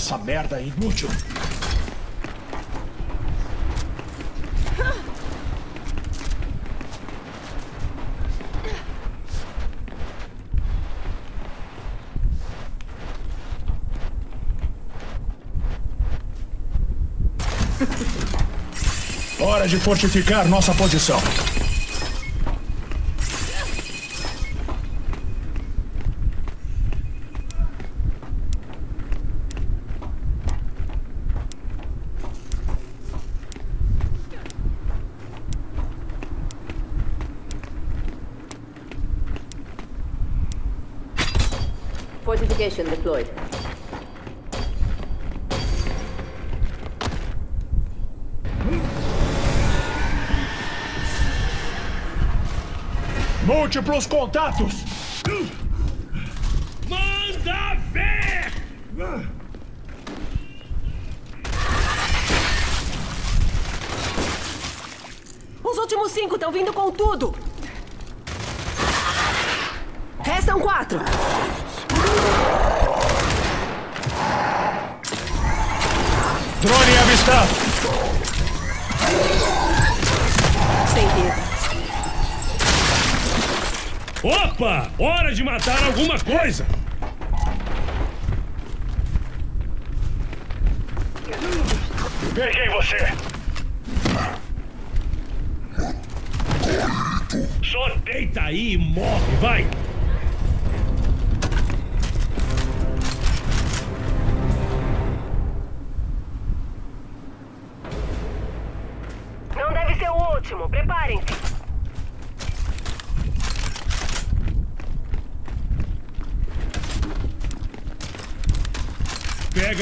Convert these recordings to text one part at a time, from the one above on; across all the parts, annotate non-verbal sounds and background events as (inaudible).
essa merda é inútil. Hora de fortificar nossa posição. Fortification deployed. Múltiplos contatos! Manda ver! Os últimos cinco estão vindo com tudo!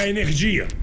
Energia!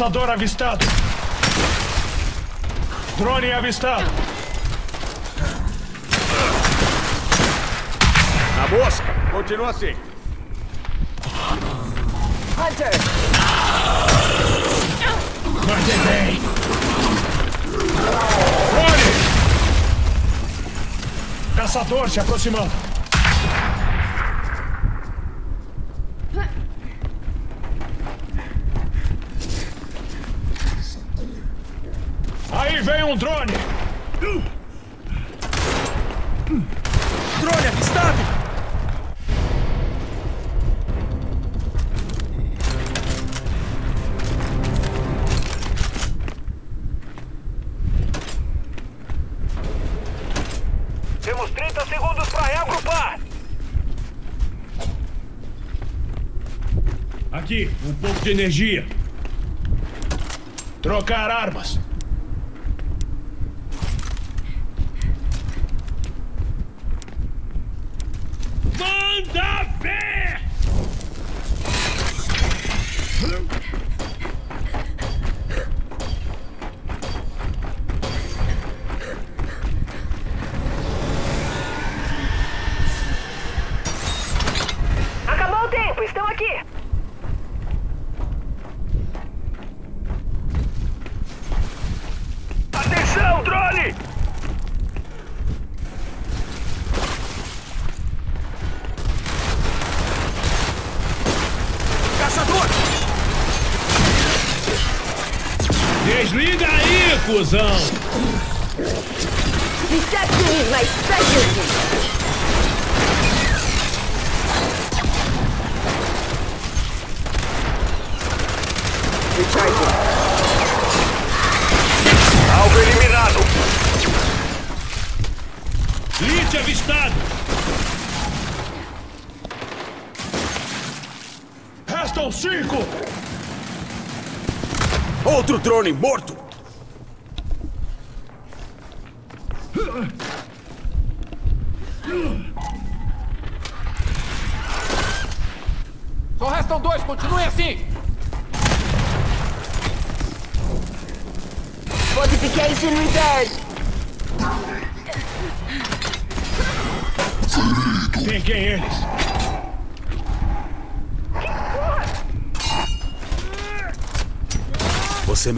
Caçador avistado! Drone avistado! A mosca! Continua assim. Hunter. Mandei bem! Drone! Caçador se aproximando! Aí vem um drone! Drone avistado! Temos 30 segundos para reagrupar! Aqui, um pouco de energia. Trocar armas!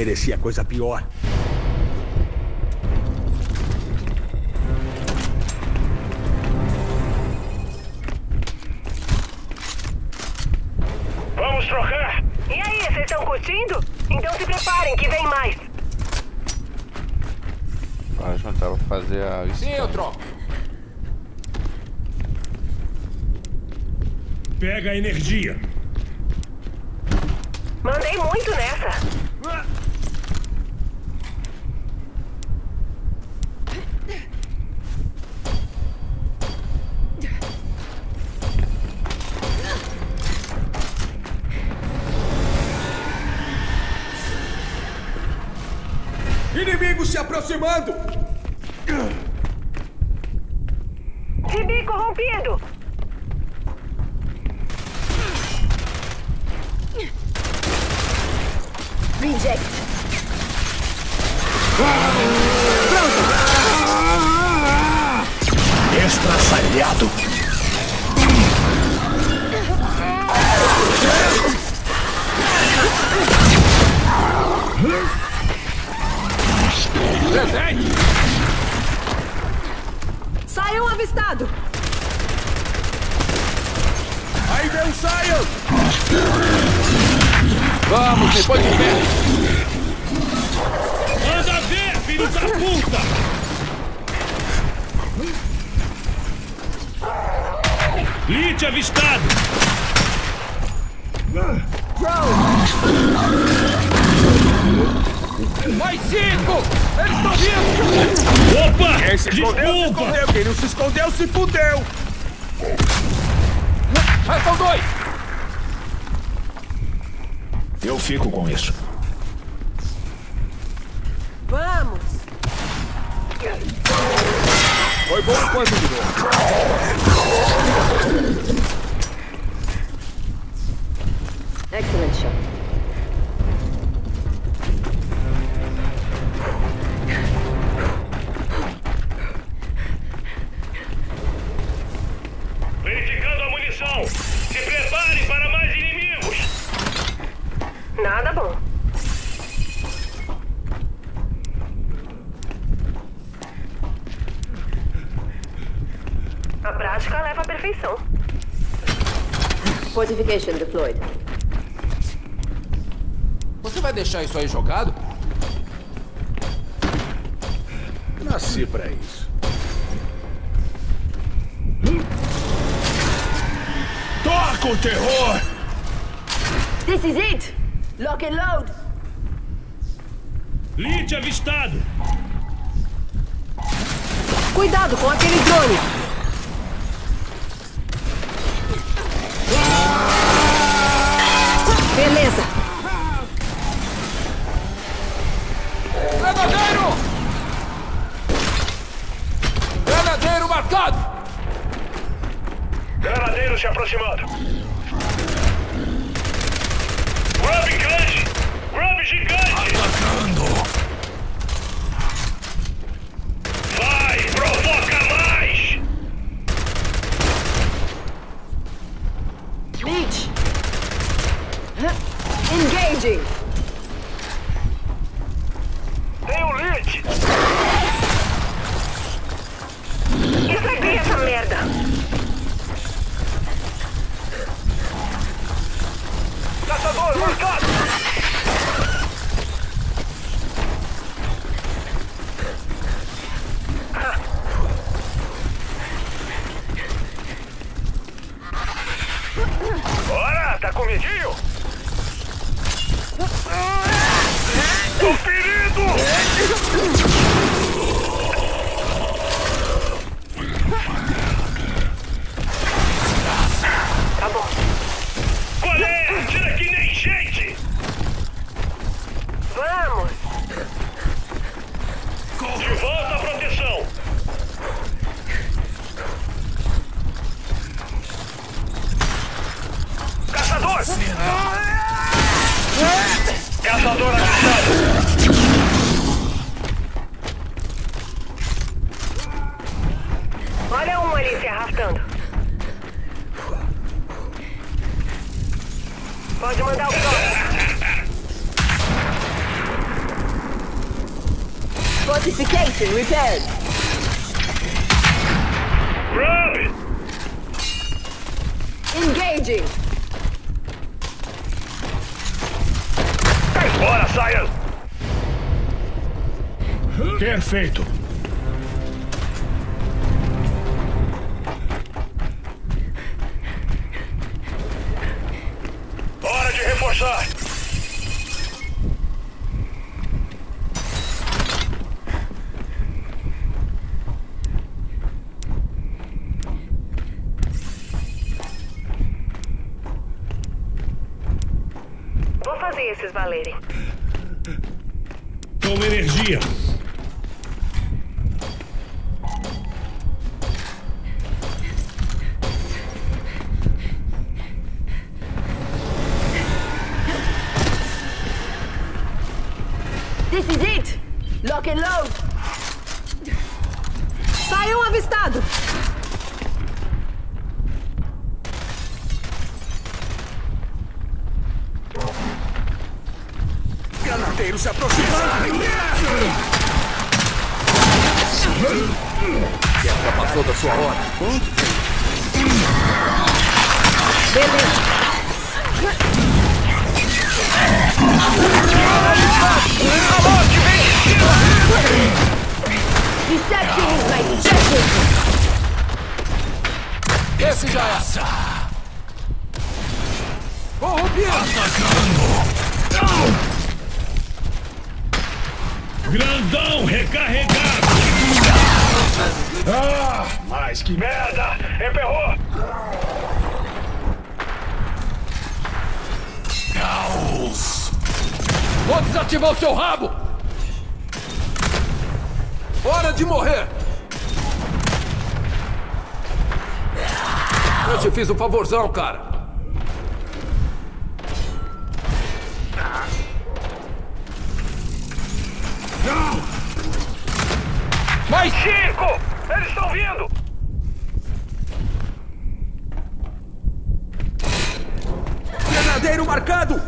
Merecia coisa pior. Vamos trocar! E aí, vocês estão curtindo? Então se preparem que vem mais. Vai juntar pra fazer a. Sim, eu troco. Pega a energia! Não se fudeu! Restam dois! Eu fico com isso. Vamos. Foi bom enquanto durou. Excellent shot. Se prepare para mais inimigos! Nada bom. A prática leva à perfeição. Fortification deployed. Você vai deixar isso aí jogado? Nasci pra isso. O terror! This is it! Lock and load! Lit avistado! Cuidado com aquele drone. Beleza. Granadeiro! Granadeiro marcado! Granadeiro se aproximando! Grandão recarregado. Ah, mas que merda! Emperrou! Vou desativar o seu rabo! Hora de morrer! Eu te fiz um favorzão, cara. Mais cinco! Eles estão vindo! Granadeiro marcado!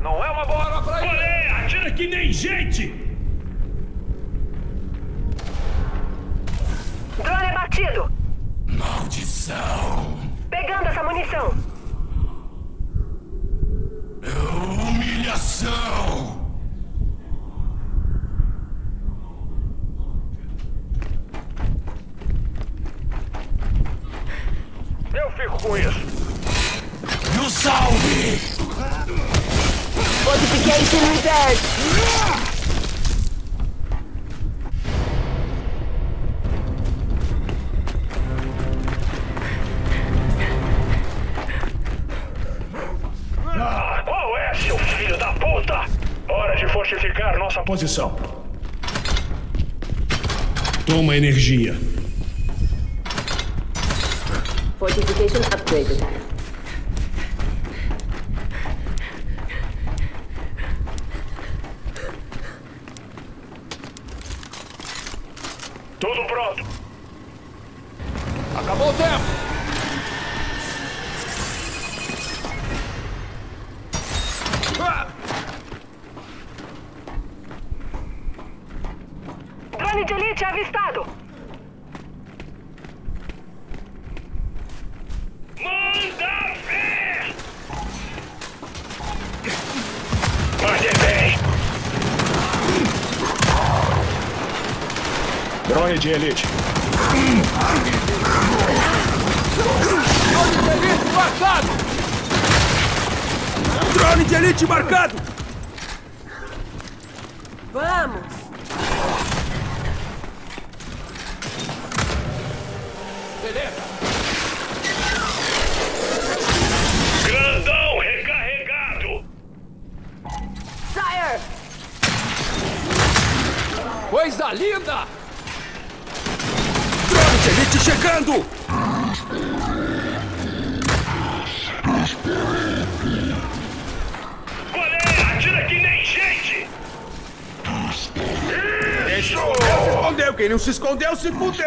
Não é uma boa hora pra ir! Atira que nem gente. Drone batido. Maldição. Pegando essa munição. Humilhação. Repaired. Ah, qual é, seu filho da puta? Hora de fortificar nossa posição. Toma energia. Não se escondeu,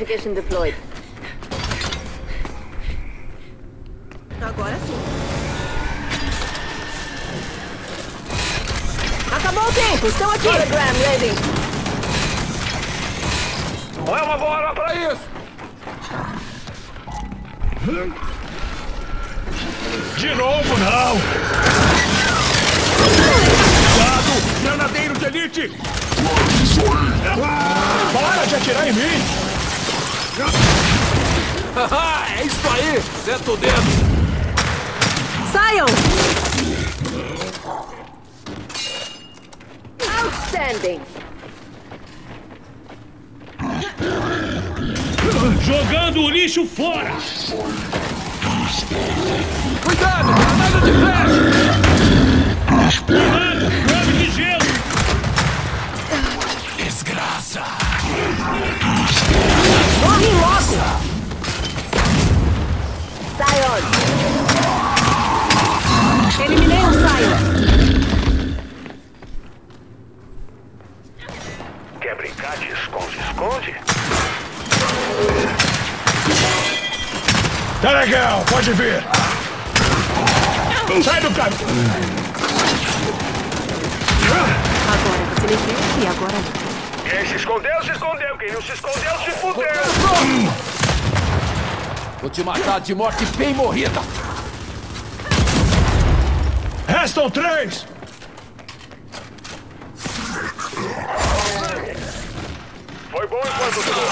Fortification deployed. Agora sim. Acabou o tempo! Estão aqui! Hologram ready! Não é uma boa hora pra isso! De novo, não! Cuidado! Granadeiro de elite! Para de atirar em mim! (laughs) É isso aí! Senta o dedo! Saiam! Outstanding! Jogando o lixo fora! Cuidado! Granada de flash! Cuidado! Prove de gelo! Morre logo! Sion! Eliminei o Sion. Quer brincar de esconde-esconde? Tá legal, pode vir. Sai do caminho. Agora você me viu e agora não. Quem se escondeu, se escondeu. Quem não se escondeu, se fudeu. Vou te matar de morte bem morrida! Restam três. Foi bom enquanto durou.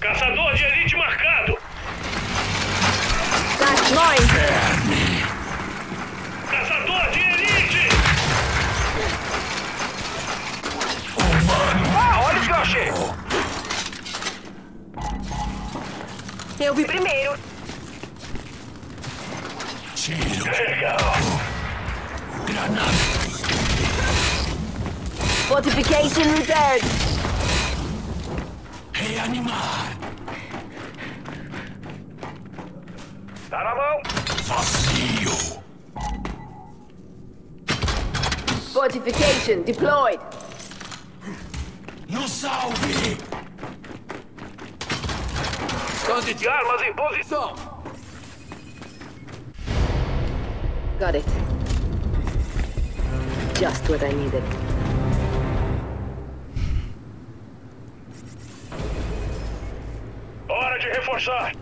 Caçador de elite marcado. That's mine! Olha o que eu vi primeiro! Legal! Fortification repaired! Reanimar! Tá na mão! Vazio! Fortification deployed! No salve! Bande de armas em posição! Got it. Just what I needed. Hora de reforçar!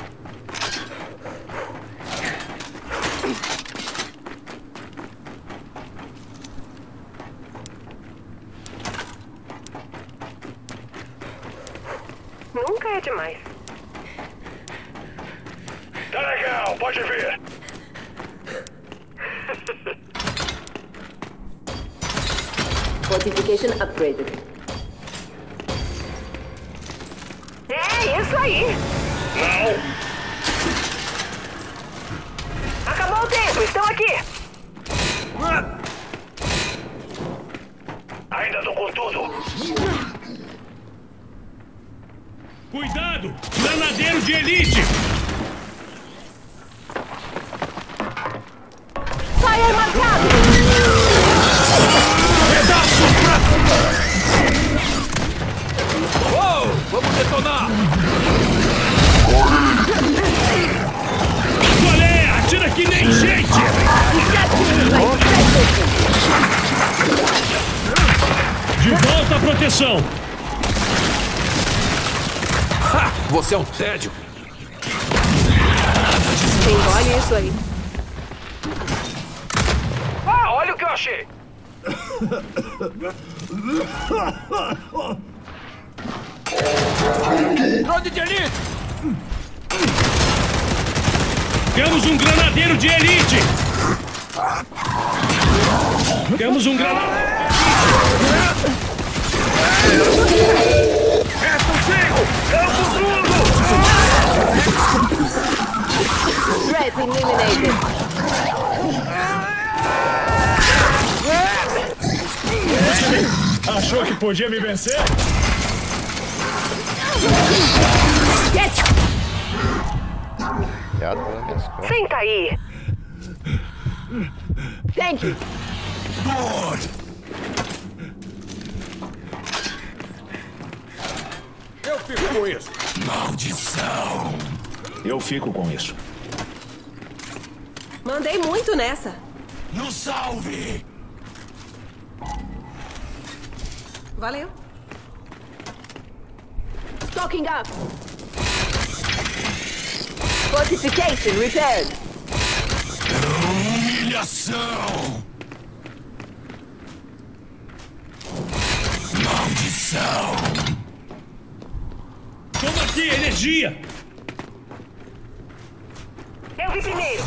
Nunca é demais. Tá legal, pode vir! Fortification upgraded. É isso aí! Não! Acabou o tempo, estão aqui! chegando com tudo. Cuidado! Granadeiro de elite! Fire marcado! Uou! Vamos detonar! Qual é? Atira que nem gente! De volta à proteção! Ha! Você é um tédio! Engole isso aí. Ah, olha o que eu achei. Drone de elite! Temos um granadeiro de elite! Temos um granadeiro. Consigo! Campo tudo! Threat eliminated. Achou que podia me vencer? Senta aí. Thank you. Eu fico com isso! Maldição! Eu fico com isso. Mandei muito nessa. No salve! Valeu. Stocking up. Fortification repaired. Humilhação! Maldição! Aqui, energia! Eu vi primeiro.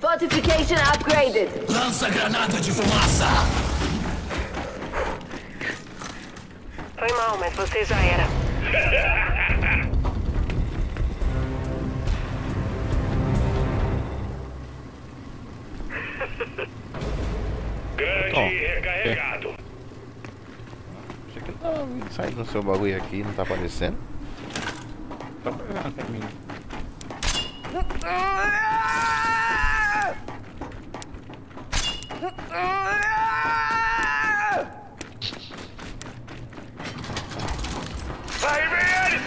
Fortification upgraded. Lança granada de fumaça! Foi mal, mas você já era. (laughs) Grande recarregado. Achei que não, sai no seu bagulho aqui, não tá aparecendo. Tá pegando pra mim. Aí vem!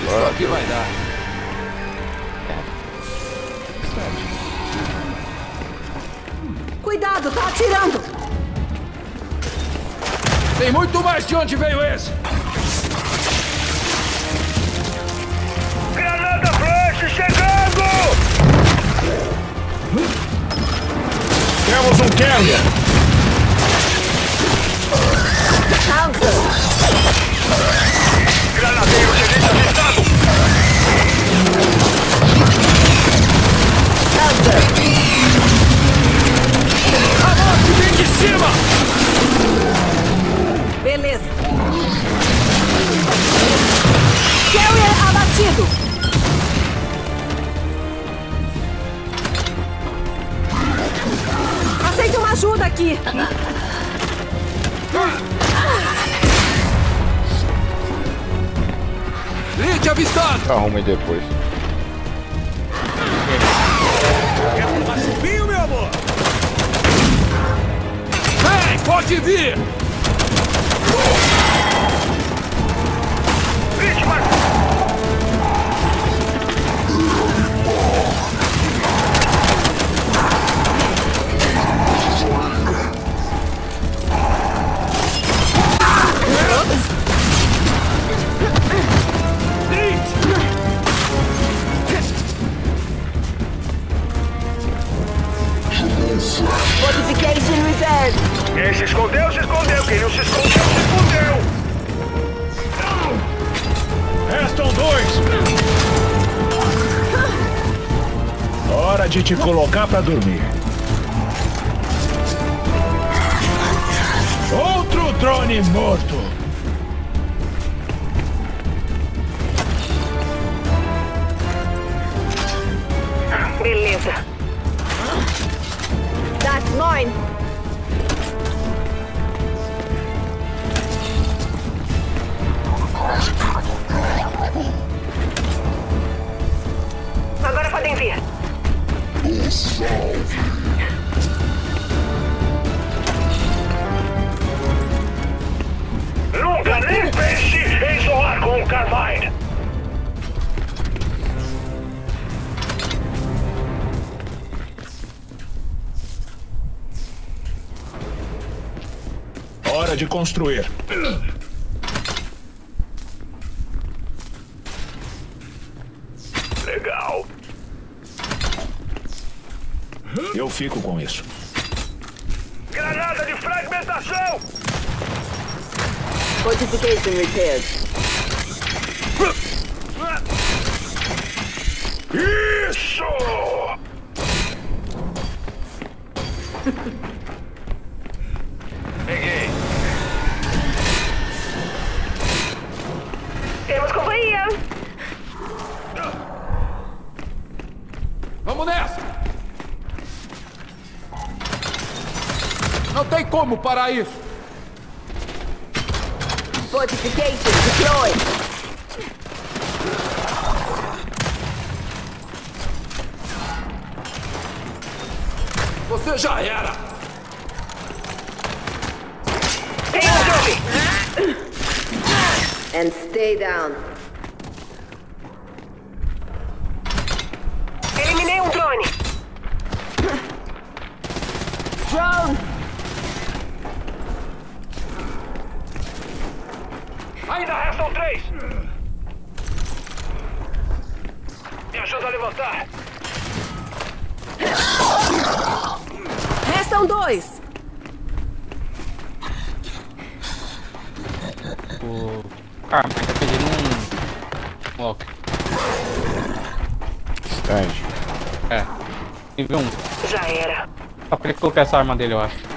Isso aqui vai dar. Cuidado, tá atirando. Tem muito mais de onde veio esse! Granada flash chegando! Temos um carrier! Granadeiro de elite avistado! Counter. De cima! Beleza. Carrier abatido. Aceita uma ajuda aqui. Elite avistado! Arruma aí depois. Pode vir! Quem se escondeu, se escondeu. Quem não se escondeu, se escondeu. Restam dois! Hora de te colocar pra dormir. Outro drone morto! construir. Legal. Eu fico com isso. Granada de fragmentação! Fortification repaired. Isso! (laughs) parar isso. colocar essa arma dele, eu acho.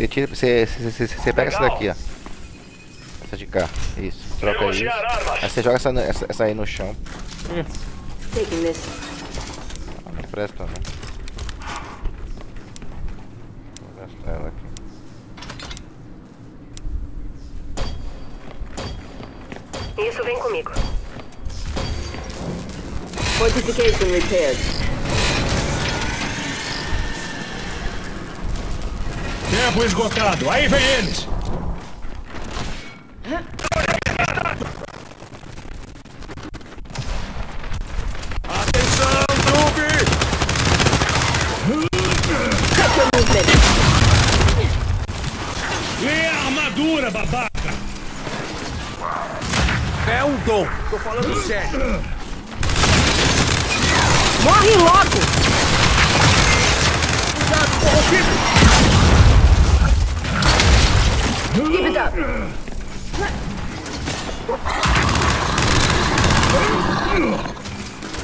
Você tira, você, você, você pega essa daqui, ó. Essa de cá. Isso. Troca isso. Aí você joga essa, essa, essa aí no chão. Hum. Não, ah, não presta não. Vou gastar ela aqui. Isso vem comigo. Fortification repaired. esgotado. Aí vem eles!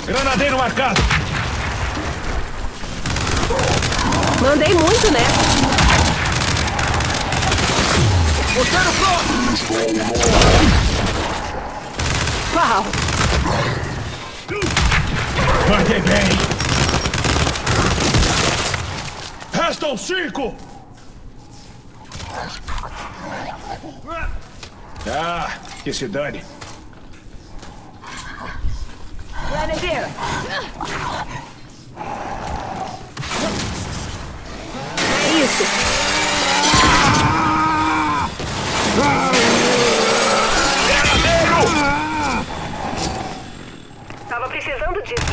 Granadeiro marcado. Mandei muito nessa. Roteiro pronto! Uau! Guardei bem. Restam cinco. Ah, que se dane. Grenadier. É isso. Tava precisando disso.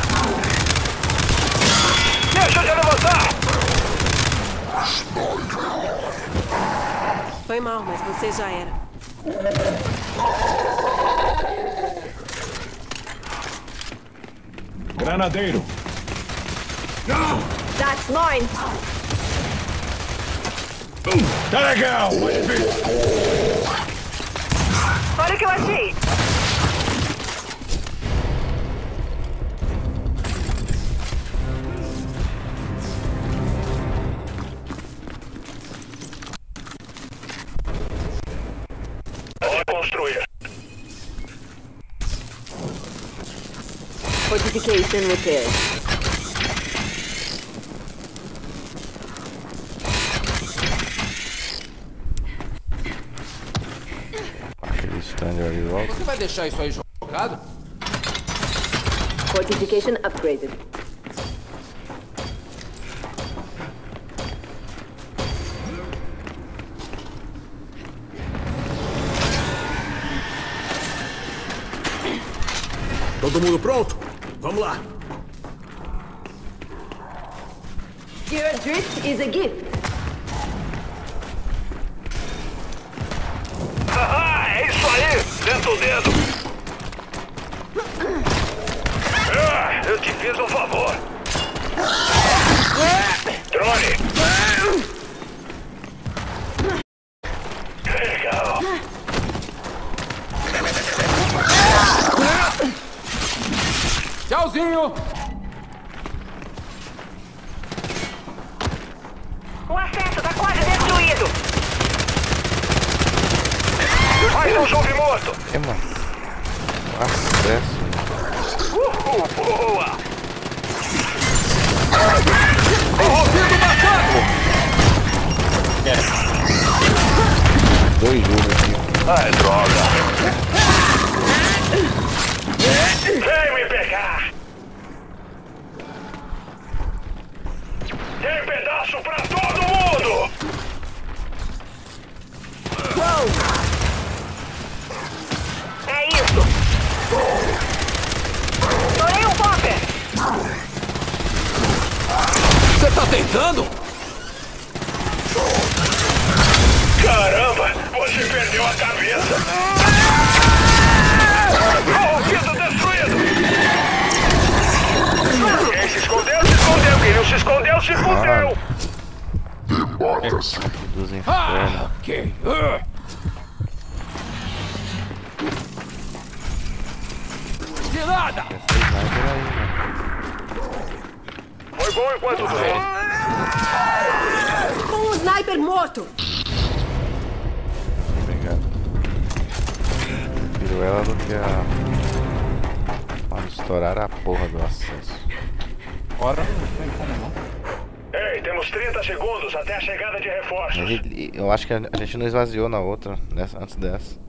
Deixa de levantar. Foi mal, mas você já era. Granadeiro. That's mine. Tá legal, vir. Olha o que eu achei. Fortification repaired. Aquele stand ali. Você vai deixar isso aí jogado? Fortification upgraded. Todo mundo pronto? Vamos lá. Your drift is a gift. Ah, é isso aí. Senta o dedo. Ah, eu te fiz um favor. Drone. Gente não esvaziou na outra, nessa, antes dessa.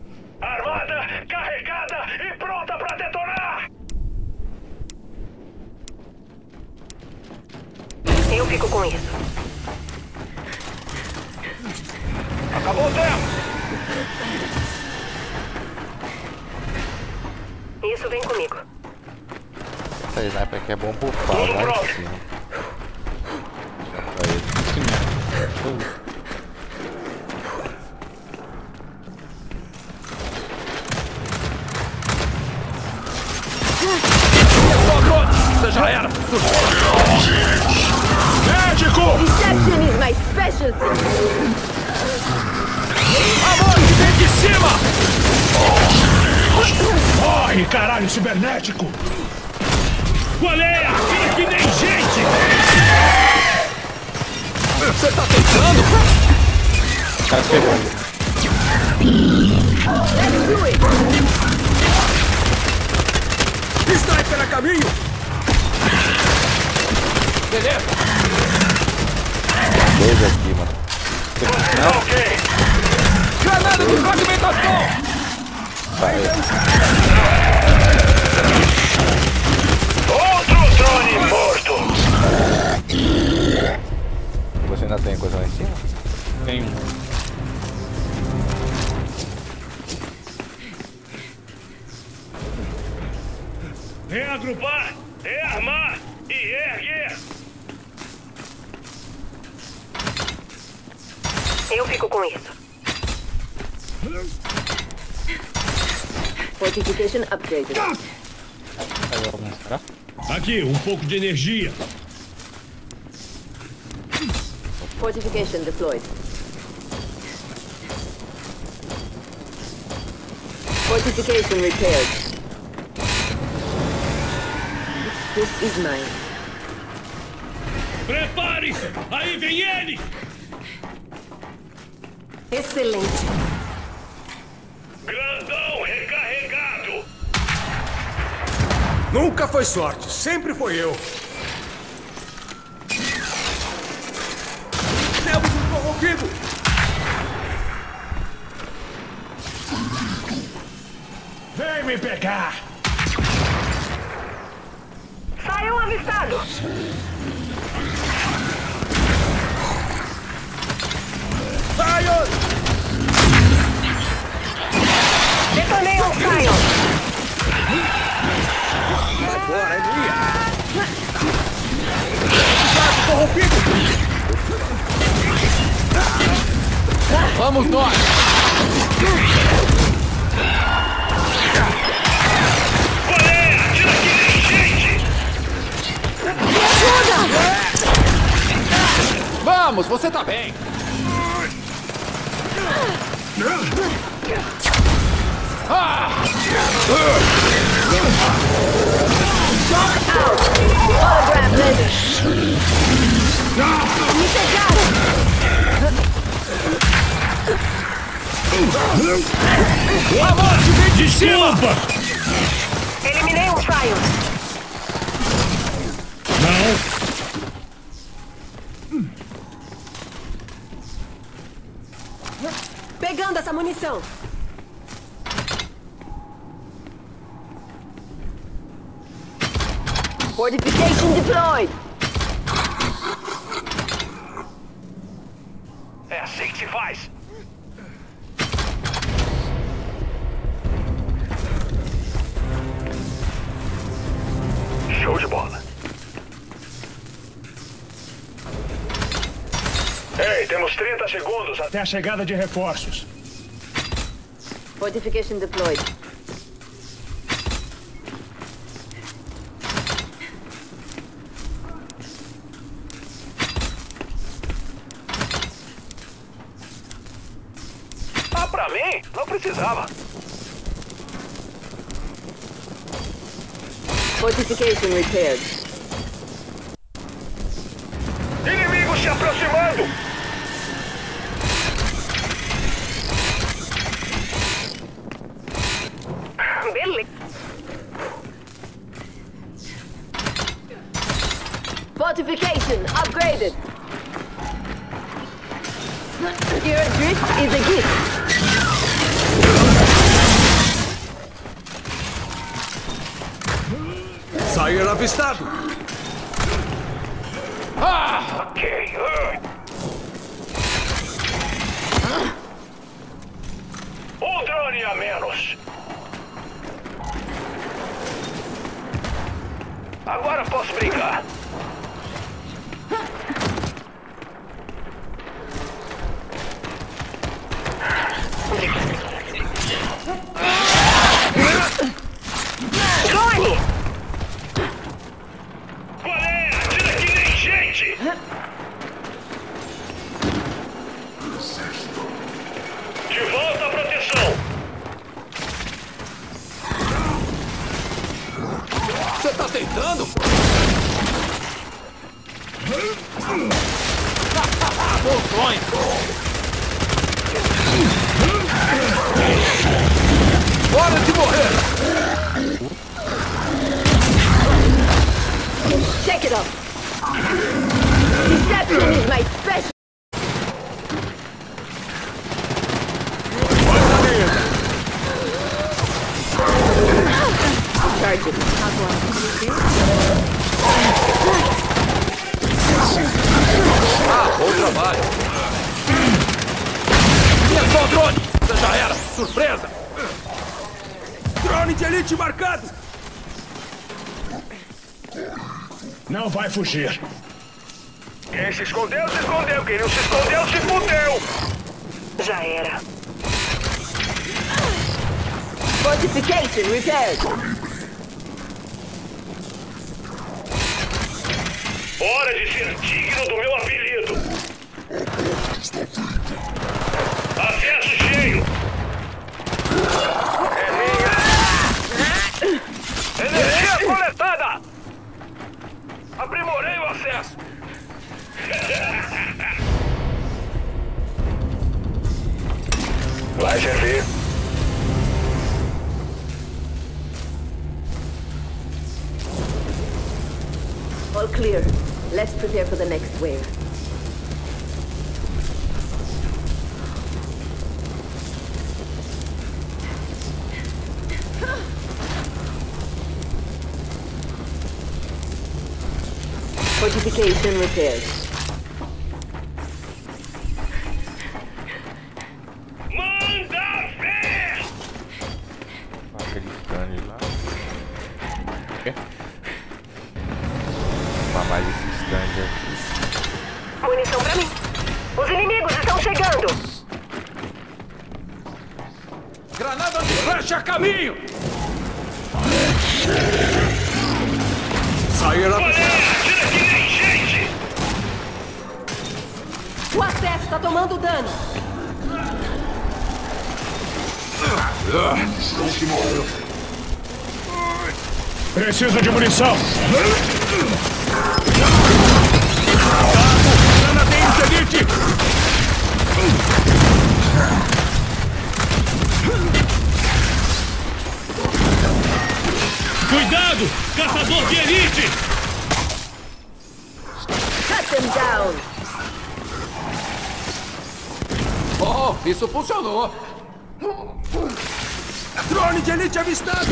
Drone! Você já era! Médico! Deception is my specialty. A morte vem de cima! Corre, caralho cibernético! É? Atira que nem gente! Você tá tentando? O cara pegou. Let's do it! Sniper a caminho! Beleza. Dois aqui, mano. Tá ok. Granada de fragmentação! Outro drone morto. Você ainda tem coisa lá em cima? Tem um. Reagrupar, rearmar e erguer! Eu fico com isso. Fortification algum, será? Aqui, um pouco de energia. Fortification deployed. Fortification repaired. This is mine. Prepare-se! Aí vem ele! Excelente. Grandão recarregado. Nunca foi sorte, sempre foi eu. Temos um corrompido! Vem me pegar! Saiam avistados! Zion! Detonei um Sion! Agora é minha! Cuidado, corrompido! Vamos nós! Vamos, você tá bem! Holograph laser. Me pegaram! A morte vem de cima! Eliminei um Sion! Não! Pegando essa munição. Fortification deployed! É assim que se faz. Show de bola. Ei, temos 30 segundos. Até a chegada de reforços. Fortification deployed. Ah, pra mim? Não precisava. Fortification repaired. A menos. Agora posso brincar. É? Atira que nem gente! Deitando? Bolsões! Hora de morrer! Check it out. Deception is my special. It. Ah, bom trabalho! É só o drone! Você já era! Surpresa! Drone de elite marcado! Não vai fugir. Quem se escondeu, se escondeu. Quem não se escondeu, se fudeu. Já era. Fortification repaired. Hora de ser digno do meu apelido. Acesso cheio. É minha. Energia coletada. Aprimorei o acesso. Vai, chefe. All clear. Let's prepare for the next wave. Fortification repaired. De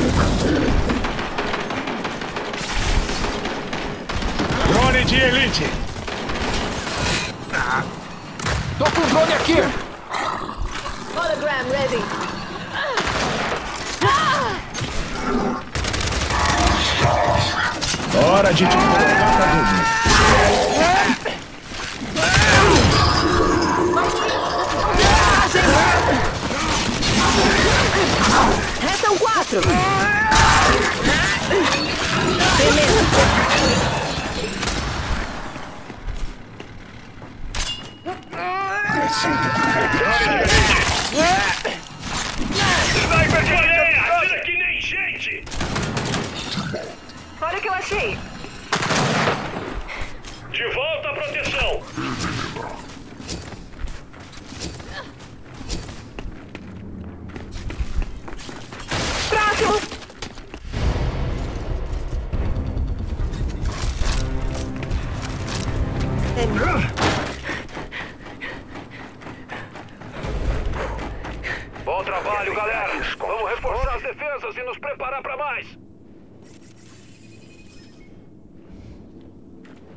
trabalho, galera! Vamos reforçar as defesas e nos preparar para mais!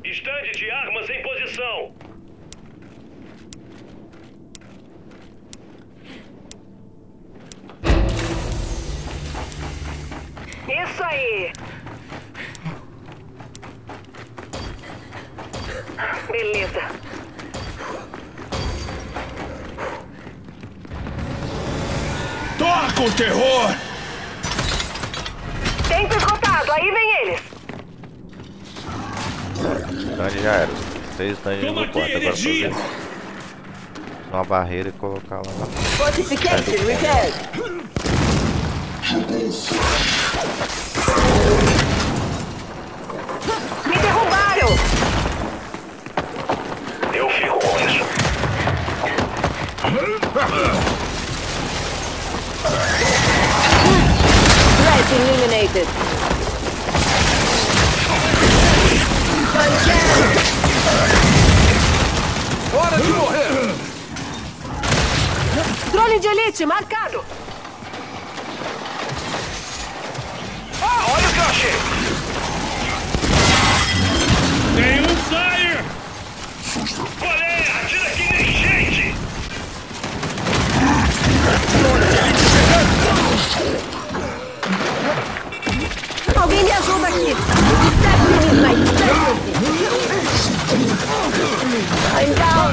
Estande de armas em posição! Isso aí. Beleza. O terror! Tempo esgotado. Aí vem eles. Stand já era. Seis Toma no quarto agora pra ver. Uma barreira e colocar lá na Fortification repaired. seu! Eu eliminated. Hora de morrer! Drone de elite marcado! Ah, olha o que eu achei. Tem um Sire! Me ajuda aqui! That is my specialty. I'm down.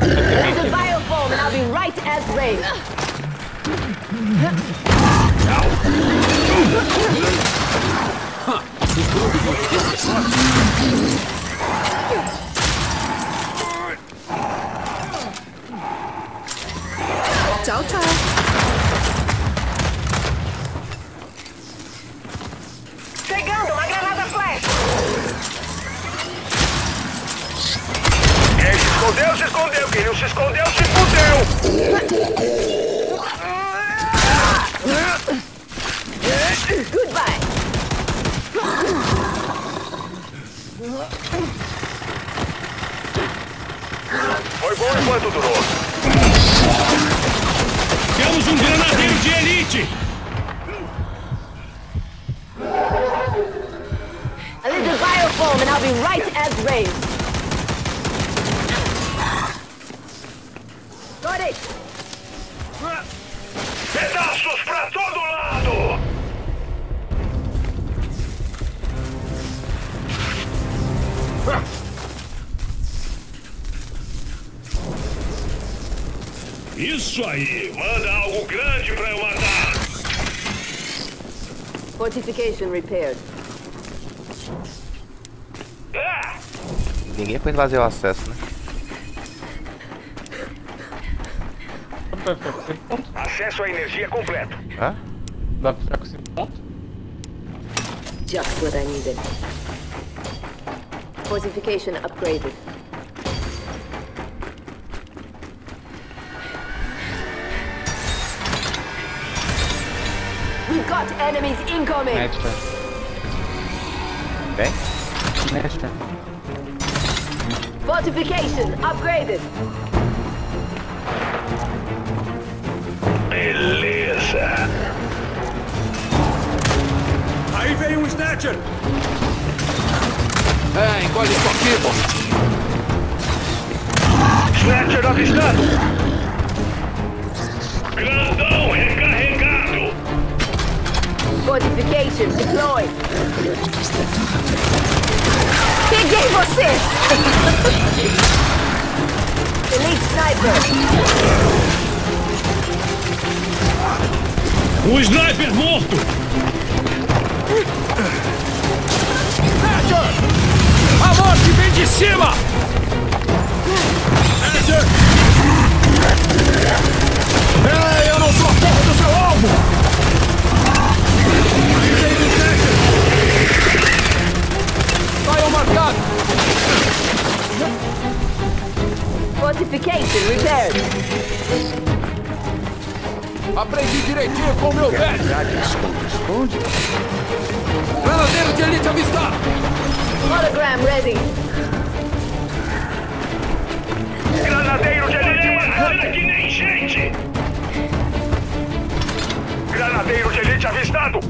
There's a bioform and I'll be right as rain. Tchau, tchau. Pegando não se escondeu, se fudeu. Goodbye. Foi bom enquanto durou. Temos um granadeiro de elite! A little bioform and I'll be right as rain. Isso aí! Manda algo grande pra eu matar. Fortification repaired. Ah, Ninguém pode fazer o acesso, né? acesso à energia completo. Hã? Dá pra ficar com esse ponto? Just what I needed. Fortification upgraded. Enemies incoming. Médica. Tem? Médica. Fortification upgraded. Beleza. Aí vem um Snatcher! É, engole isso aqui, pô! Snatcher avistado. Fortification deployed. Peguei você! (laughs) Elite sniper. Um sniper morto! Thatcher! A morte vem de cima! Ei, eu não sou a porra do seu alvo! Saiam marcado! Fortification repaired. Aprendi direitinho com o meu velho! Esconde, esconde. Granadeiro de elite avistado! Hologram ready. Granadeiro de elite marcado que nem gente. Granadeiro de elite avistado.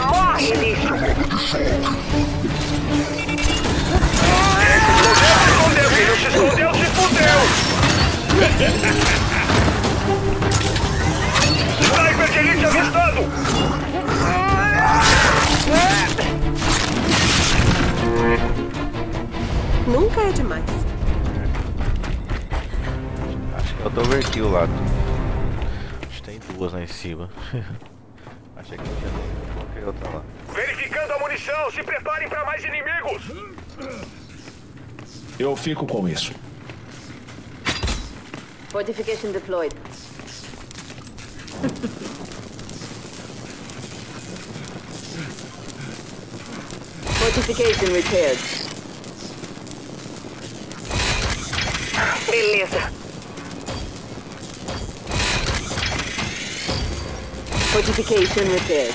Morre, lixo! Escondeu, quem não se escondeu, se fudeu. Sniper de elite avistado. Nunca é demais. Acho que é o overkill lá. Duas lá em cima. (laughs) Achei que tinha qualquer outra lá. Verificando a munição, se preparem para mais inimigos. Eu fico com isso. Fortification deployed. Fortification repaired. Beleza. Fortification repaired.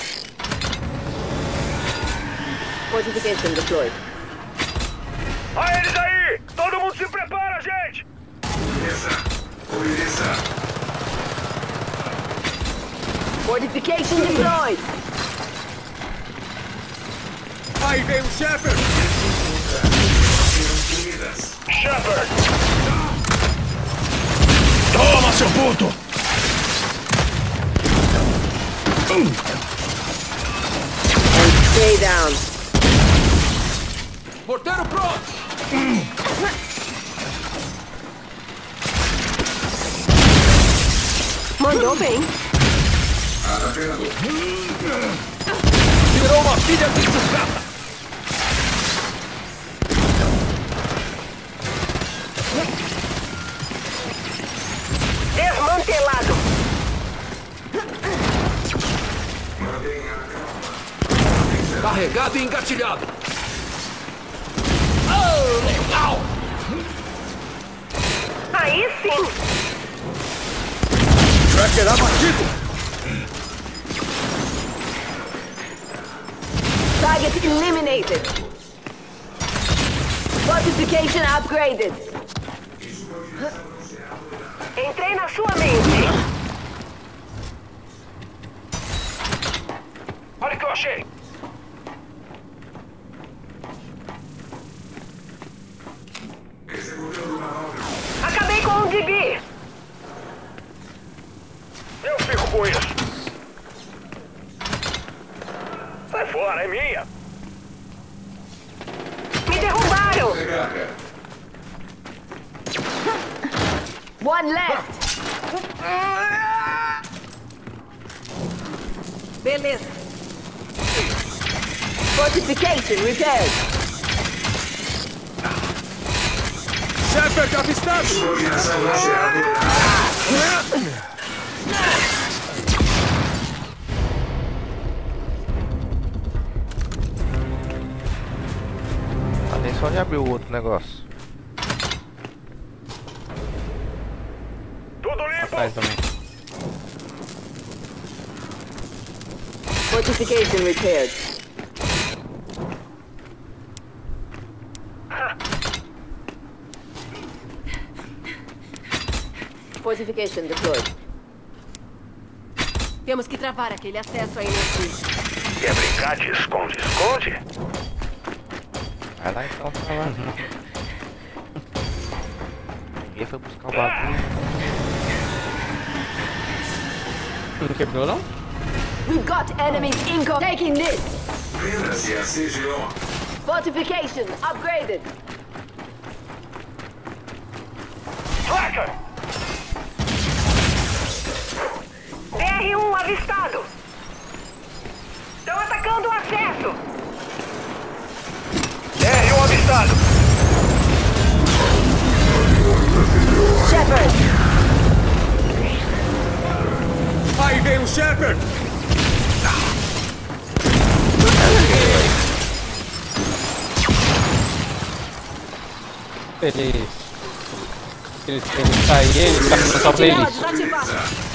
Fortification deployed. A eles aí! Todo mundo se prepara, gente! Fortification deployed. Aí vem o Shepard! Shepard! Toma, seu puto! Stay down. Morteiro pronto! Mandou bem. Virou uma filha de sucata! Desmantelado. Carregado e engatilhado! Oh, legal! Aí sim. Tracker abatido! Target eliminated. Fortification upgraded. Entrei na sua mente. Olha o que eu achei! O DB. Eu fico com isso! Sai fora, é minha! Me derrubaram. One left. Beleza. Fortification repaired. Shepard avistado! Ah, tem só de abrir o outro negócio. Tudo limpo! Atrás também. Fortification repaired. Fortification deployed. Temos que travar aquele acesso à energia. Quer brincar de esconde-esconde? Vai lá então, vai lá. Ninguém foi buscar o bagulho. Não quebrou, não? We've got enemies incoming. Taking this. Fortification upgraded. Tracker! BR-1 avistado. Estão atacando o acesso. R1 avistado! Shepard. Aí vem o Shepard! Ele. Ele, ele sair, ele tá só playlist.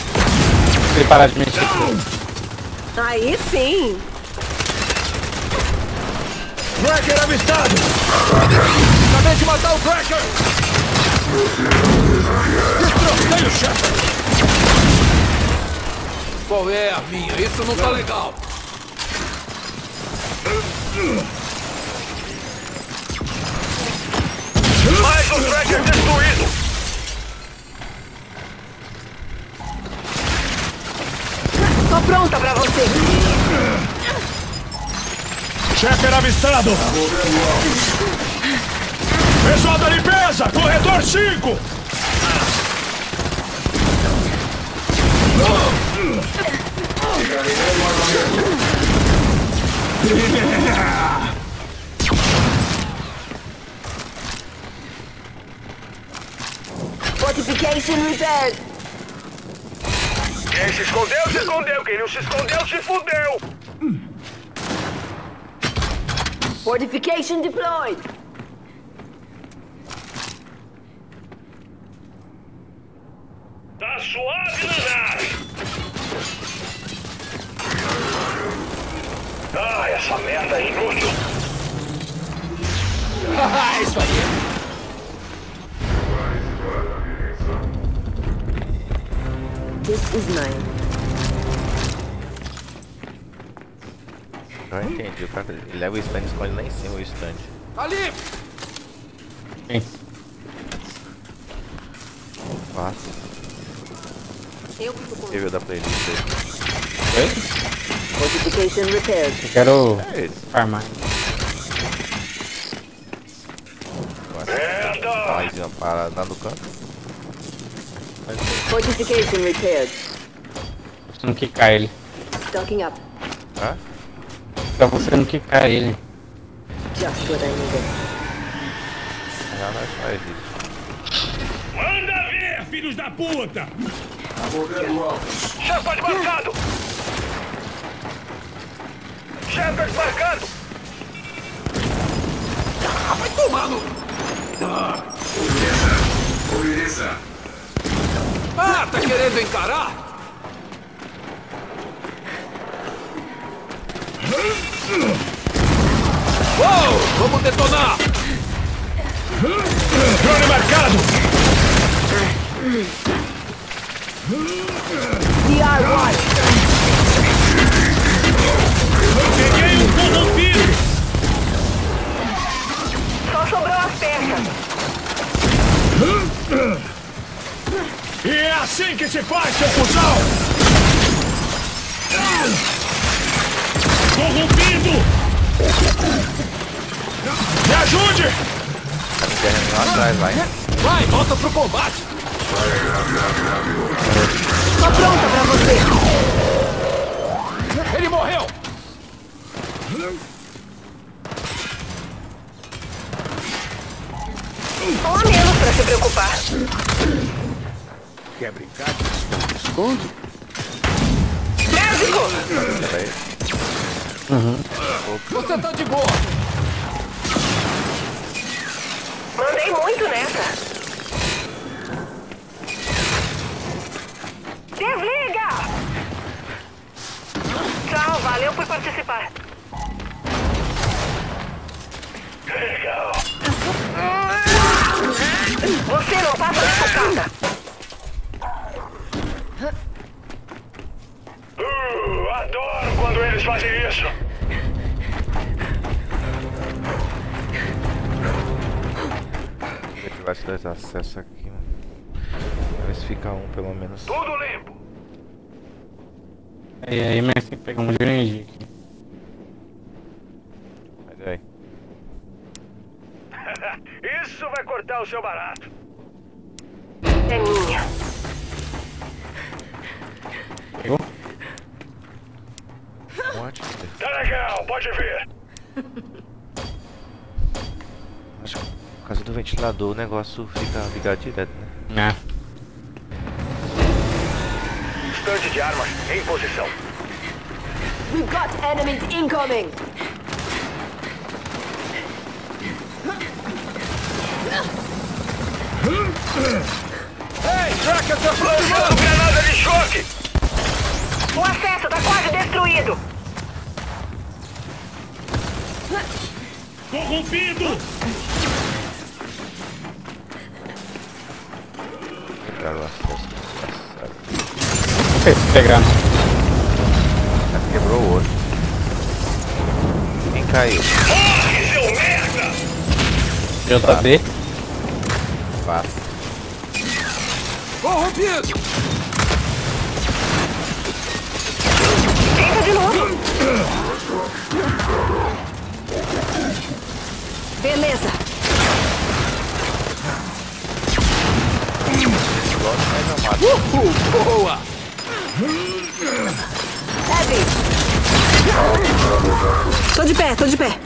Se ele parar de mexer. Aí sim. Tracker avistado! Acabei de matar o Tracker! Destrocei o Shepard! Qual é a minha? Isso não tá legal! Mais um tracker destruído! Pronta pra você. Checker avistado! Pessoal da limpeza! Corredor 5! Fortification repaired. Quem se escondeu, se escondeu! Quem não se escondeu, se fudeu! Fortification deployed. Tá suave na nave. Ah, essa merda é inútil. Ah, (laughs) isso aí. This is mine. Eu entendi, o cara ele leva o stand e esconde lá em cima o stand. Ali! Sim. Fácil. Eu fico com Nível da playlist aí. Oi? Fortification repaired. Eu quero É farmar. Merda! Mais uma parada lá no canto. Fortification repaired. Você não quicar ele. Stocking up. Hã? Pra você não quicar ele. Just what I needed. Já nós faz isso. Manda ver! Filhos da puta! Shepard marcado! Shepard marcado! Vai tomar no... Ah, tá querendo encarar? Uou, vamos detonar! Drone marcado! DR1. Peguei um corrompido! Só sobrou as peças. E é assim que se faz, seu cuzão! Corrompido! Me ajude! Tá atrás, vai. Vai, volta pro combate! Tô pronta pra você. Ele morreu! Um a menos pra se preocupar. Quer brincar de esconde? Médico! Pera aí. Você tá de boa! Mandei muito nessa. Desliga! Tchau, valeu por participar. Legal. Você não passa de sucata. Uh, adoro quando eles fazem isso. Ativar esses dois acessos aqui, ver se fica um pelo menos. Tudo limpo. E aí, mas tem que pegar um de energia aqui. Mas aí. (laughs) Isso vai cortar o seu barato. Ventilador o negócio fica ligado direto, né? Ah. Estande de armas em posição. We've got enemies incoming. Ei, Tracker se Lançando aproximando! granada de choque. O acesso tá quase destruído. Corrompido! Não sei se pegar. não. Já quebrou o outro. Quem caiu? Corre, seu merda! JB. Passa. Corrompido! Pé, tô de pé.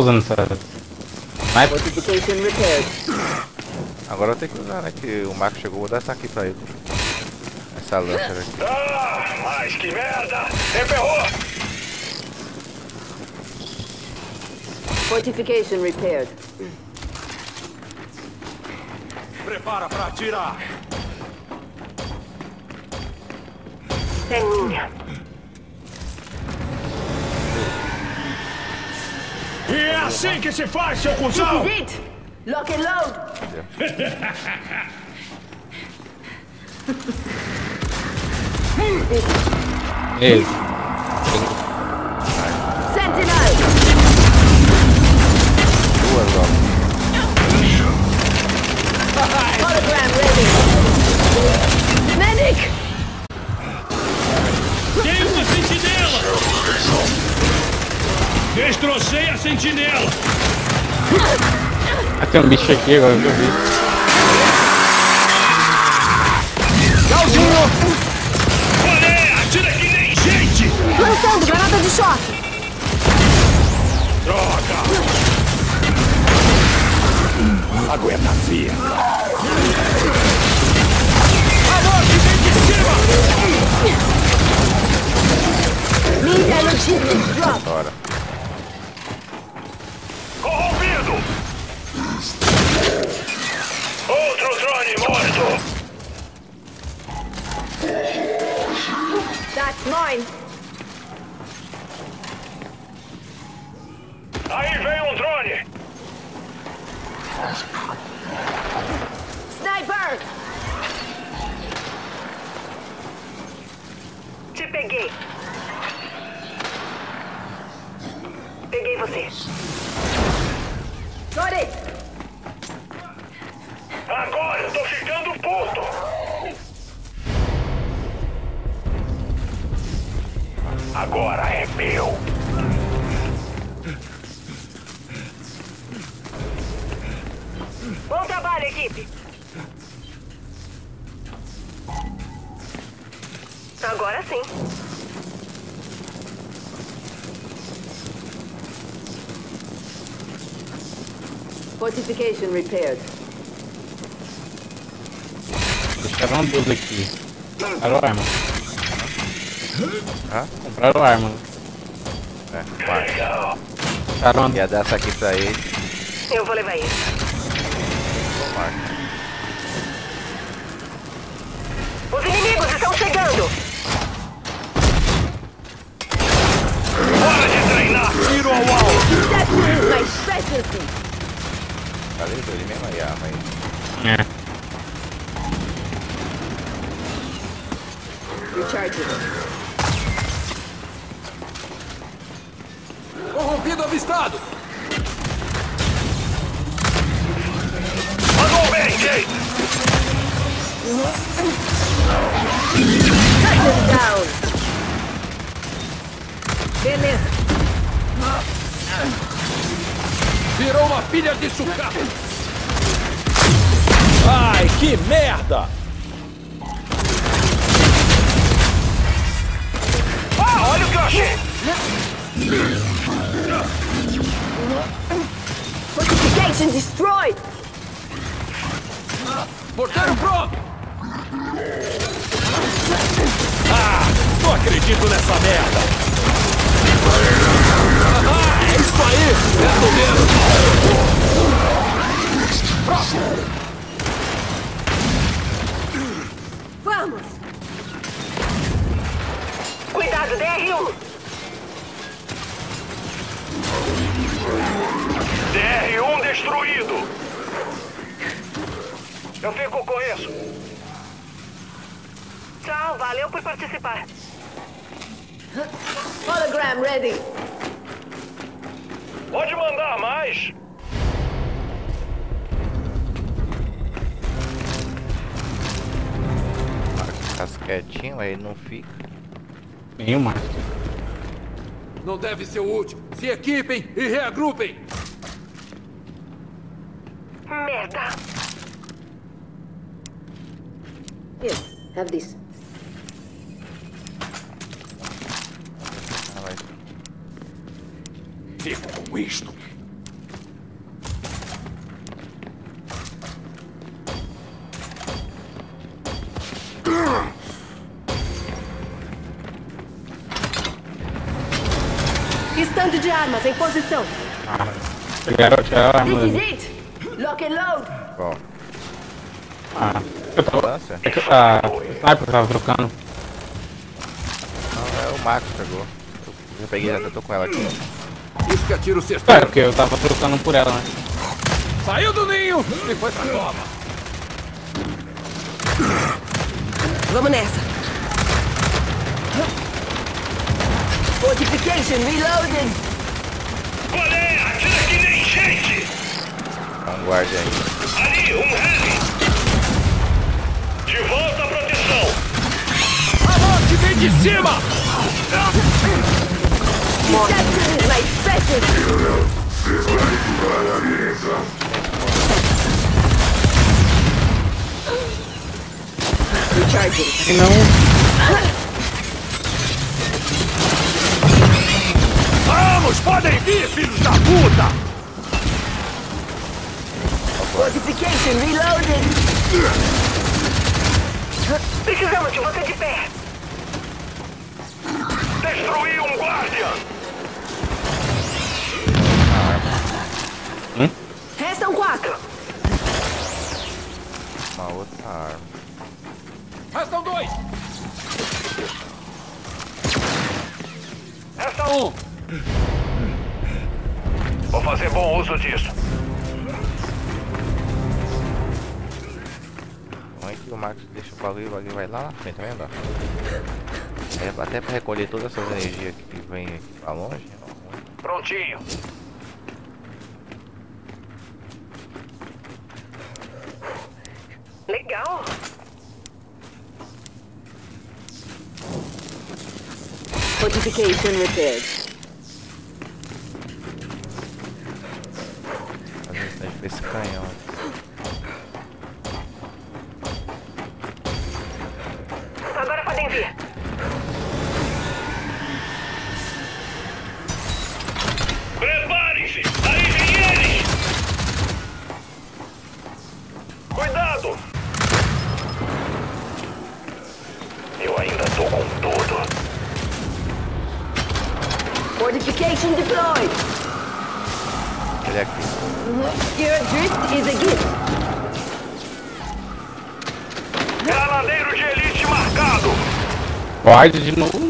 Usando essa. Sniper? Fortification repaired. Agora eu tenho que usar, né? Que o Marco chegou, vou dar essa aqui pra ele. Essa lâmpada aqui. Ah, mas que merda! Emperrou! Fortification repaired. Prepara pra atirar. E é assim que se faz, seu This cuzão! is it! Lock and load! Isso. Tem um bicho aqui agora que eu vi. Qual é? Atira que nem gente! Lançando granada de choque! Droga! Aguenta fia. Media logistics drop! Bora. Corrompido! That's Fortification repaired. Deixaram duas aqui. Compraram arma. Hã? Compraram arma. É. Deixaram uma Ia dar essa aqui pra ele. Eu vou levar isso. Os inimigos estão chegando. Hora de treinar tiro ao alvo! Is my specialty! Pra ele mesmo aí, a arma aí. É. Recharging. Corrompido avistado. Mandou bem! Touches down! Beleza! Virou uma pilha de sucata. Ai, que merda! Ah, olha o que eu achei! Fortification destroyed! Morteiro pronto! Ah, não acredito nessa merda! Isso aí! É do mesmo! Vamos! Ser o último. Se equipem e reagrupem! Merda! Here, have this. Ah, vai. Fico com isto. Estande de armas em posição. It! Lock and load! Bom, Ah, eu tava. distância. É que a sniper que eu tava trocando. Não, é o Max pegou. Eu já peguei, já tô com ela aqui. Isso que atira o É, certeiro. porque eu tava trocando por ela, né? Saiu do ninho e foi pra cova. Vamos nessa. Fortification reloaded! Dá um guarda aí. Ali, um heavy. De volta à proteção. A morte vem de cima! My specialty! Recharging. Não. Vamos, podem vir, filhos da puta! Fortification reloaded! Precisamos de você de pé! Destruí um guardian. Restam quatro. Uma outra arma. Restam dois! Resta um. Vou fazer bom uso disso. Que o Max deixa o bagulho e o bagulho vai lá na frente, tá vendo? É, até pra recolher todas essas energias que vem aqui pra longe. ó. Prontinho. Legal! Fortification repaired. Fazer aí pra esse canhão. Agora Guarde de novo, mano.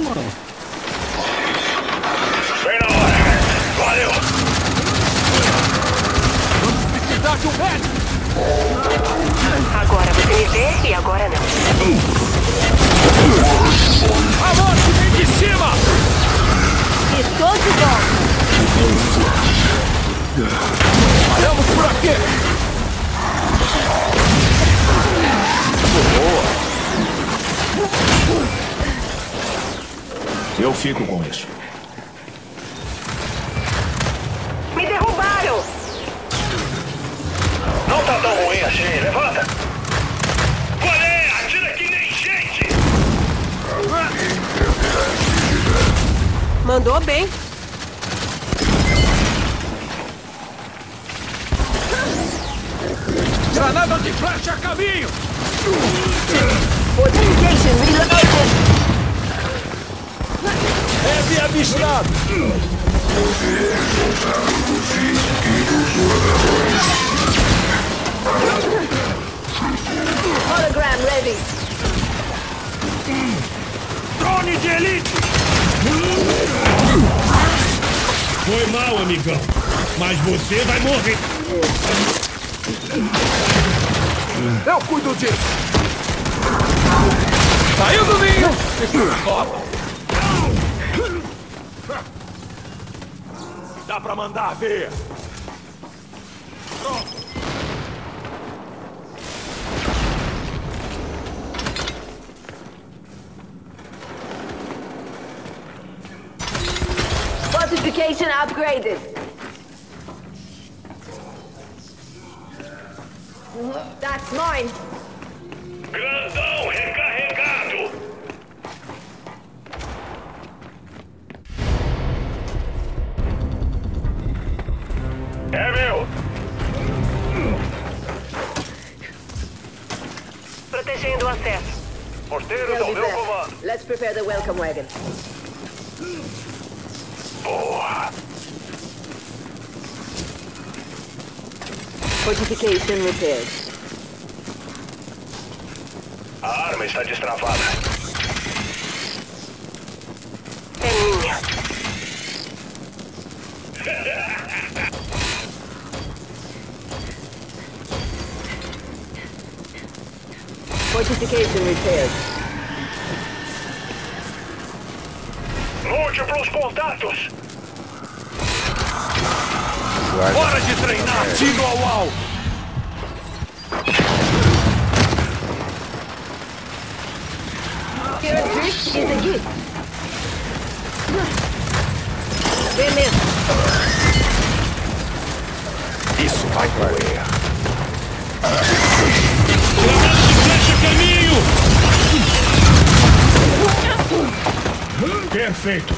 feito.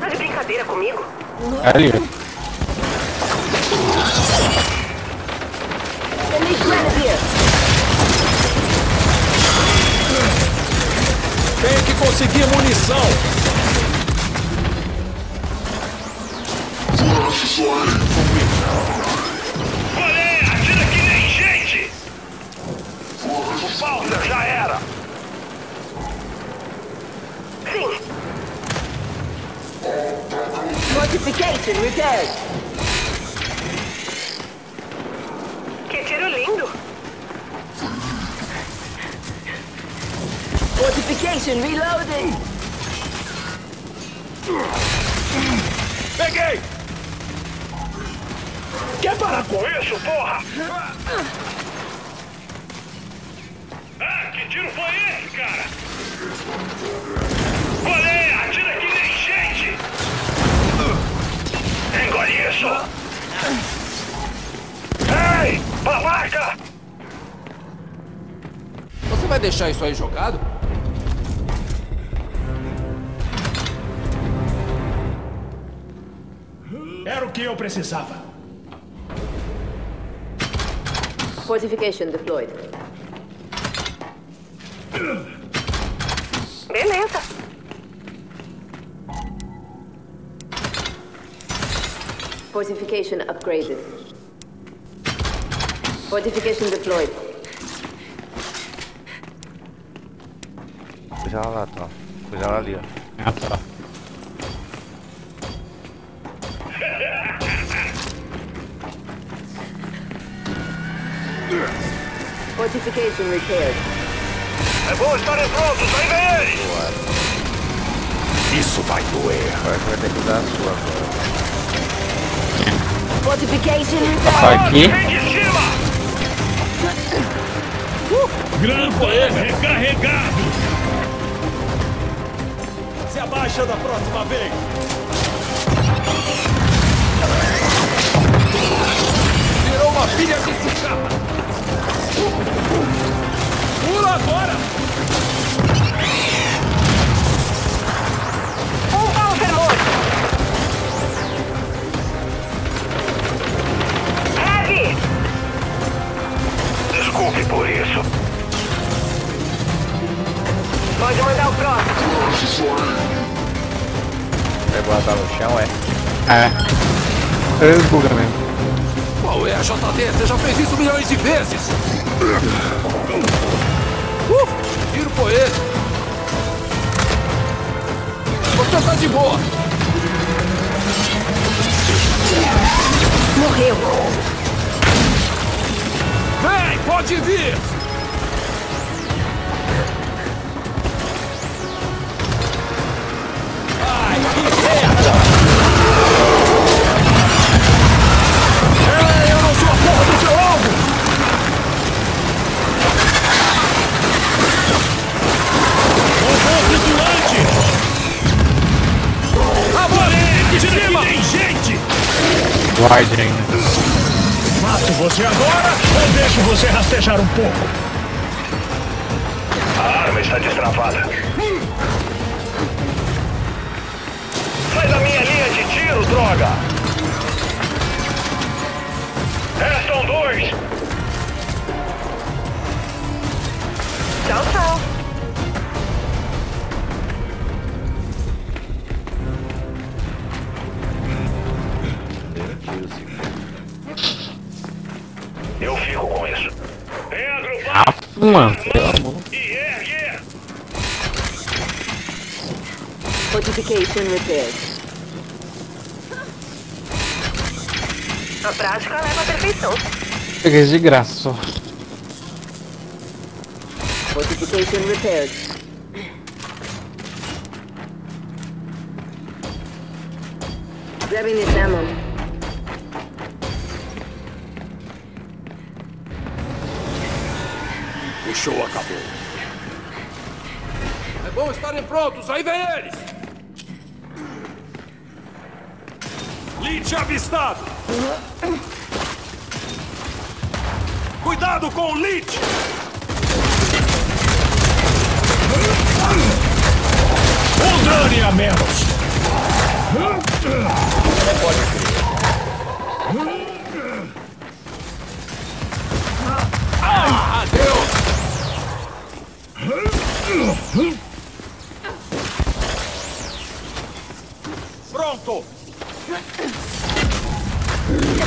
Tá de brincadeira comigo? Ali. formation deployed. Beleza. Fortification upgraded. ter que dar a sua agora. Passar aqui. Grampo é recarregado! Se abaixa da próxima vez! Virou uma pilha de sucata! Pula agora! Pague por isso. Pode mandar o próximo. Pegou a no chão, é? É. É buga mesmo. Qual é a JD? Você já fez isso milhões de vezes! Uh! Tiro poeta! Você tá de boa! Morreu! Vem, pode vir! Ai, que merda! Eu não sou a porra do seu alvo! Agora, de cima! tem gente! Wide ainda. Você agora ou deixo você rastejar um pouco? A arma está destravada. Sai da minha linha de tiro, droga! Restam dois! Tchau, tchau. Mano. Pelo amor. e ergue! Fortification repaired. A prática leva à perfeição. Peguei de graça só. Fortification repaired. Grabbing this ammo. O show acabou. É bom estarem prontos, aí vem eles! Lich avistado! Cuidado com o Lich! Um dane a menos! Adeus!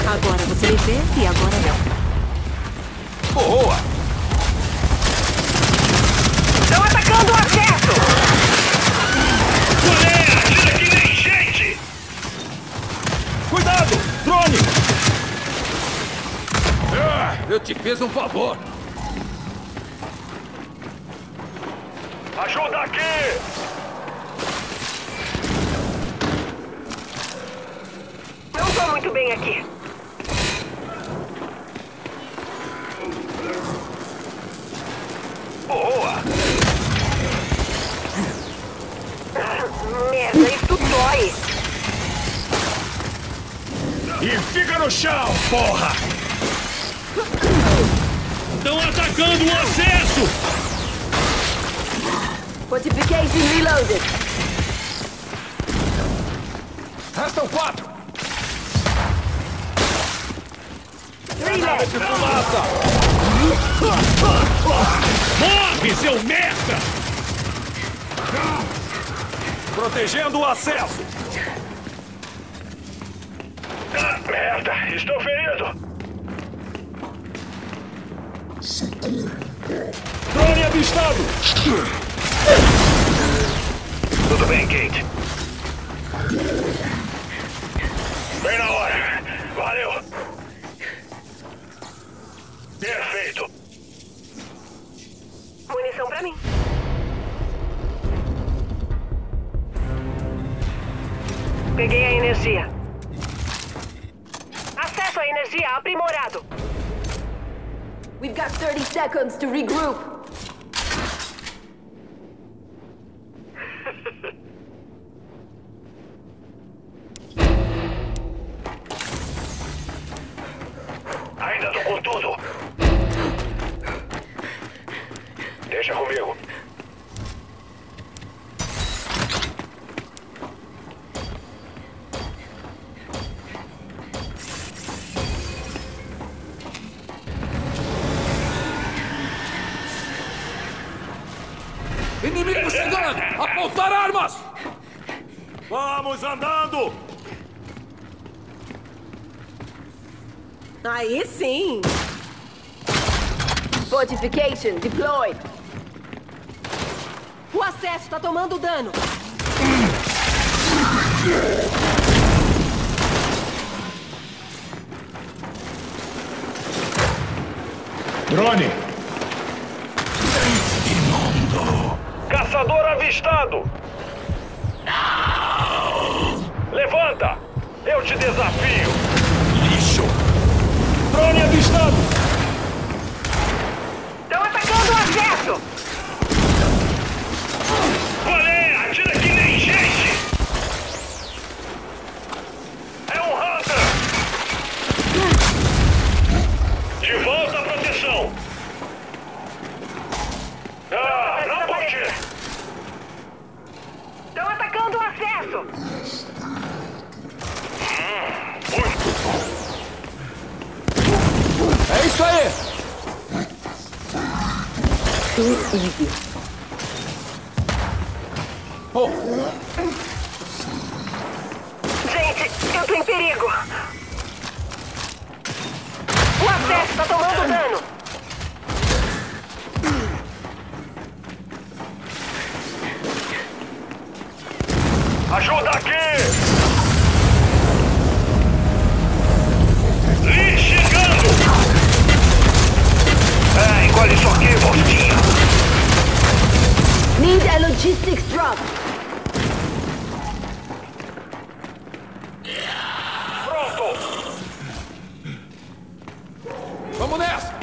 Agora você me vê e agora não. Boa! Estão atacando o acesso! Mulher, tira que nem gente! Cuidado! Drone! Ah, Eu te fiz um favor! Fortification deployed. O acesso tá tomando dano! Ajuda aqui! Lee chegando! É, engole isso aqui, bostinha! Need a logistics drop. Pronto! vamos nessa!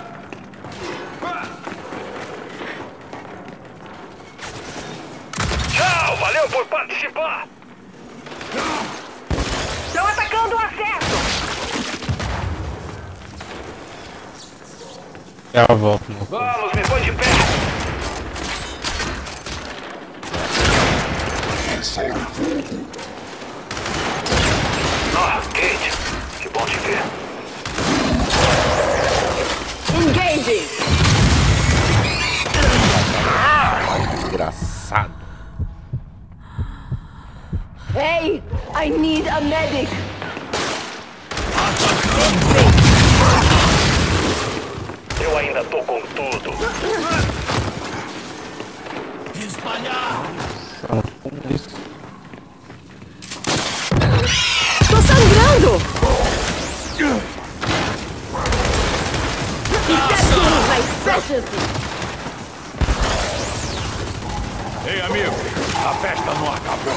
Tchau, valeu por participar! Já volto, meu povo. Vamos, me põe de pé! Ah, Kate, que bom te ver. Engaging. Desgraçado. Hey, I need a medic. Eu ainda tô com tudo. Tô sangrando! Ei, amigo, a festa não acabou.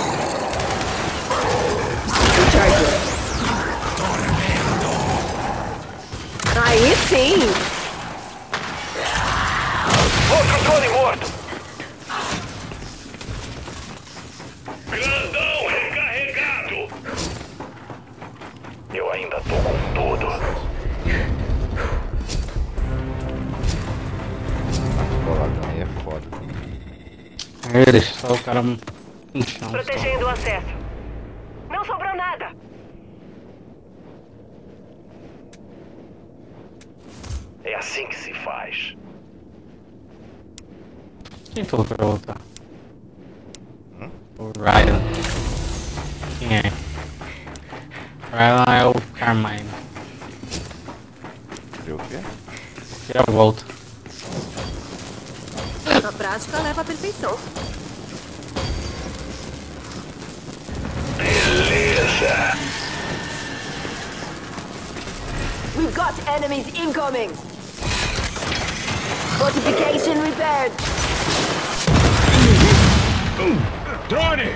Aí sim! Outro drone morto. Grandão recarregado. Eu ainda tô com tudo. Aí é foda. Deixa só o cara no chão. só. Protegendo o acesso. Não sobrou nada! É assim que se faz. Quem falou pra voltar? O Ryan. Quem é? Ryan é o Carmine. Viu o quê? Já volta. Na prática leva à perfeição. Beleza. We've got enemies incoming. Fortification repaired. Drone!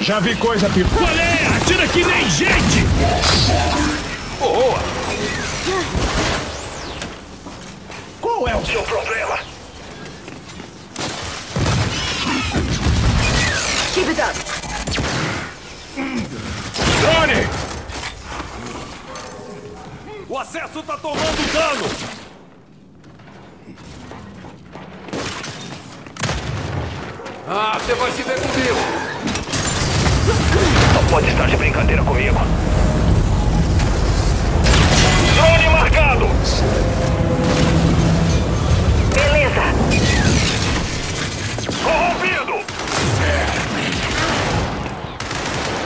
Já vi coisa pior. Qual é? Atira que nem gente! Boa. Qual é o Seu problema. Keep it up. drone? O acesso tá tomando dano. Ah, você vai se ver comigo. Não pode estar de brincadeira comigo. Drone marcado! Beleza. Corrompido!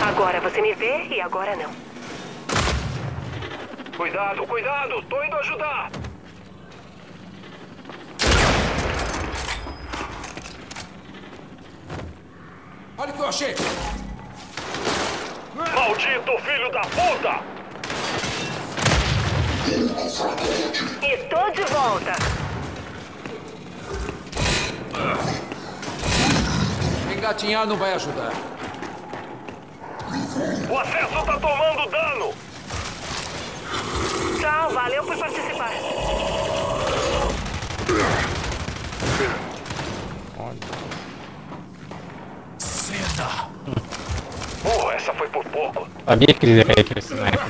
Agora você me vê e agora não. Cuidado, cuidado! Tô indo ajudar! Olha o que eu achei! Maldito filho da puta! Estou de volta. Engatinhar não vai ajudar. O acesso tá tomando dano! Tchau, valeu por participar. Oh, essa foi por pouco. Sabia que ele ia cair aquele sniper.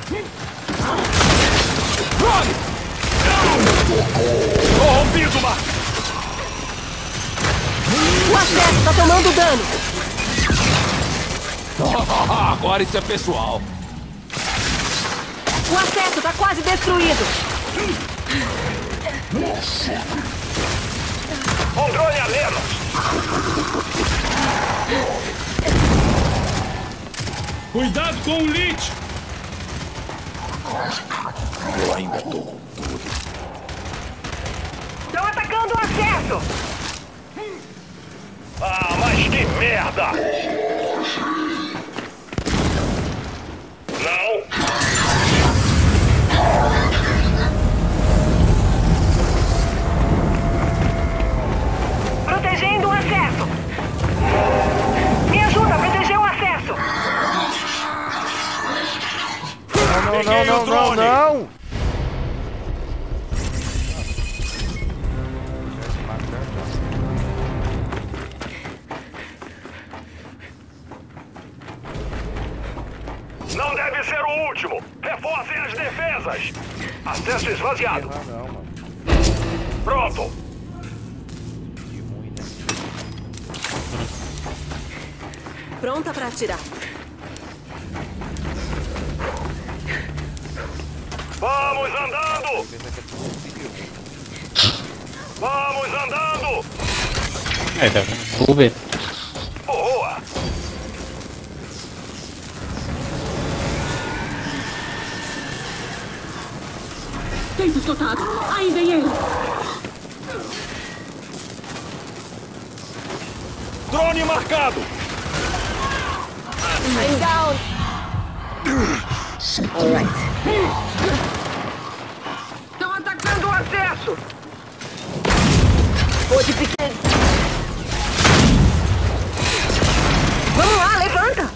Corrompido, Mark! O acesso tá tomando dano. (laughs) Agora isso é pessoal. O acesso tá quase destruído. Um drone a menos! Cuidado com o Lich! Estão atacando o acesso. Ah, mas que merda! Não! Protegendo o acesso. Não, não, não, não, não! Não deve ser o último! Reforcem as defesas! Acesso esvaziado! Não, mano. Pronto! Pronta pra atirar. Vamos andando! Pensa que é tudo civil. Vamos andando! É, tá vendo? Uber. Boa! Feito esgotado. Aí vem ele. Drone marcado! I'm down. All right. Estão atacando o acesso. Vou de pequeno. Vamos lá, levanta.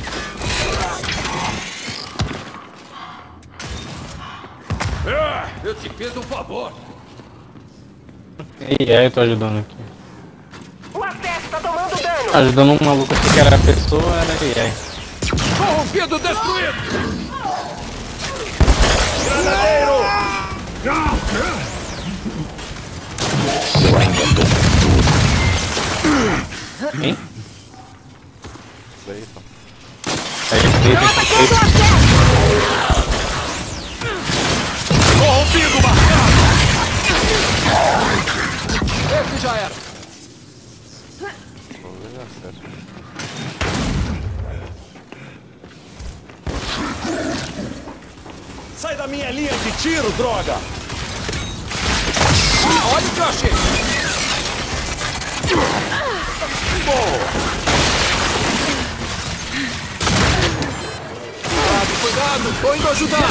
Ah, eu te fiz um favor. E aí, eu tô ajudando aqui. O acesso está tomando dano. Ajudando um maluco aqui que era a pessoa, era AI. Corrompido destruído! Hein? Isso aí, pô. Aí, feito, Atacando o feito. acesso. Corrompido marcado! Esse já era. Sai da minha linha de tiro, droga! Olha o que eu achei. Cuidado, cuidado. Tô indo ajudar.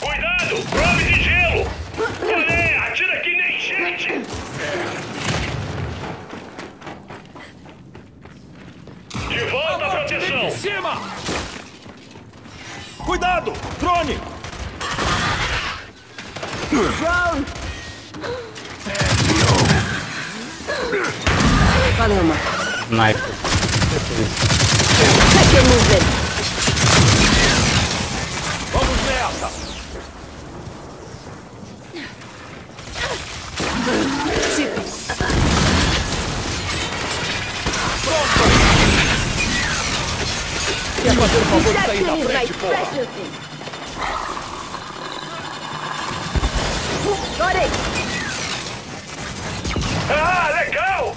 Cuidado! Prove de gelo! Olé, atira que nem gente! De volta à proteção! Em cima! Cuidado! Drone! Valeu, Marcos. Sniper. Your movement. Vamos nessa! Quer fazer o favor de sair da frente, porra? Got it. Ah, legal!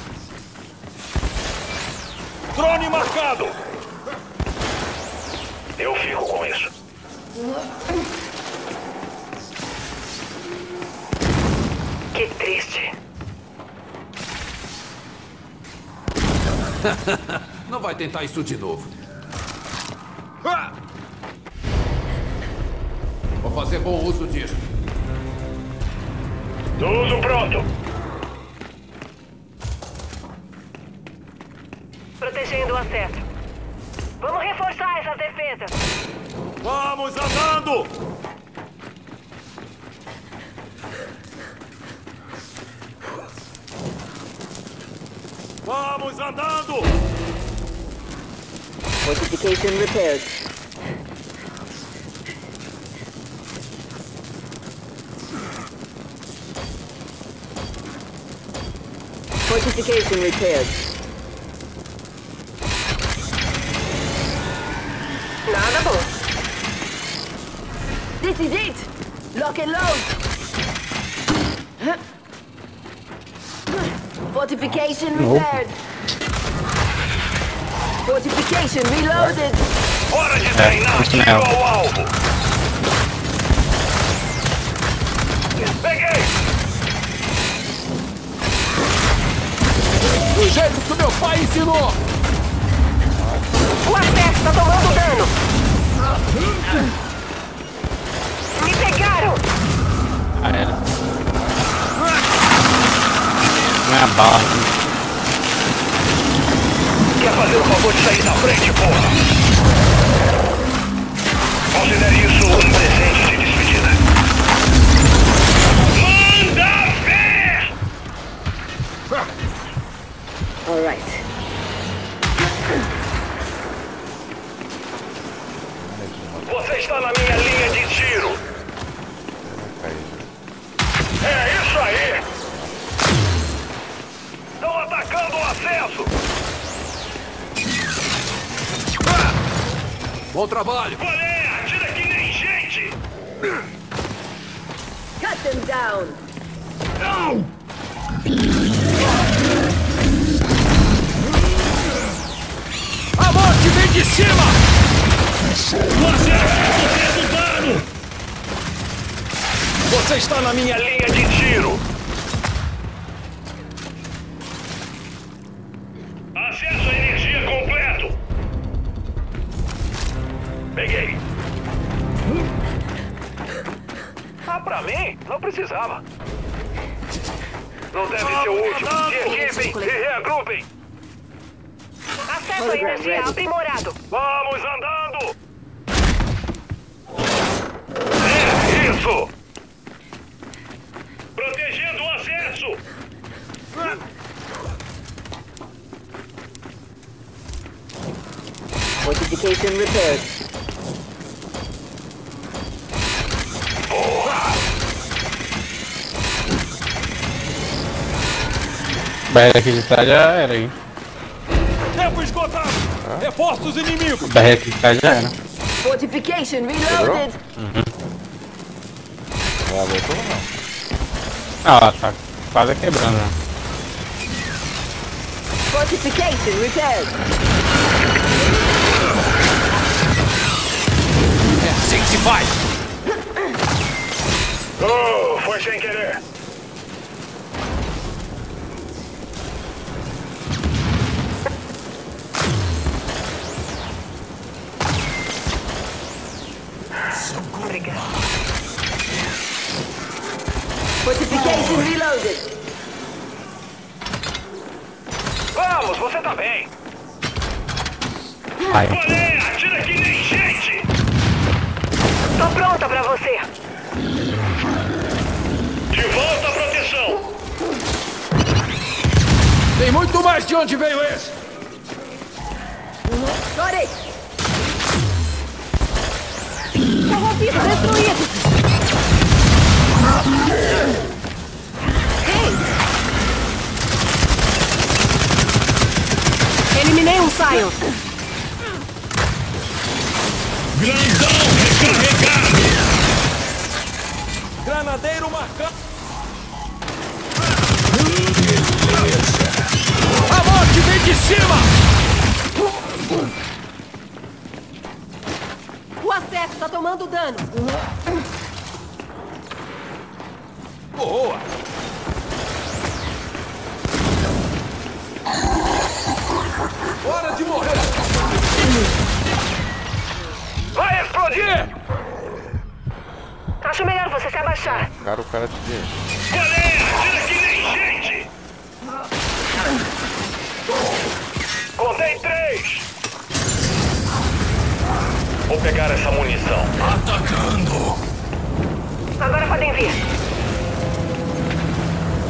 Drone marcado! Eu fico com isso. Que triste. (laughs) Não vai tentar isso de novo. Vou fazer bom uso disso. Tudo pronto. Protegendo o acesso. Vamos reforçar essas defesas. Vamos andando! Vamos andando! Fortification repaired. Fortification repaired. Nada bom. This is it! Lock and load! Fortification repaired. Fortification reloaded. Hora de treinar Do jeito que o meu pai ensinou! O acesso tá tomando dano. Me pegaram. Ah, era. Não é a bala. Quer fazer o favor de sair na frente, porra? Considere isso um presente All right. Você está na minha linha de tiro. É isso aí! Estão atacando o acesso! Bom trabalho! Qual é? Atira que nem gente! Cut them down. A O acesso sofrendo dano! Você está na minha linha de tiro! Barreira aqui de trás já era, hein? Tempo esgotado! Reforços inimigos! Barreira aqui de trás já era. Fortification reloaded. Já voltou ou não? Ah, tá quase quebrando. né? Fortification repaired. É assim que se faz! Oh, foi sem querer!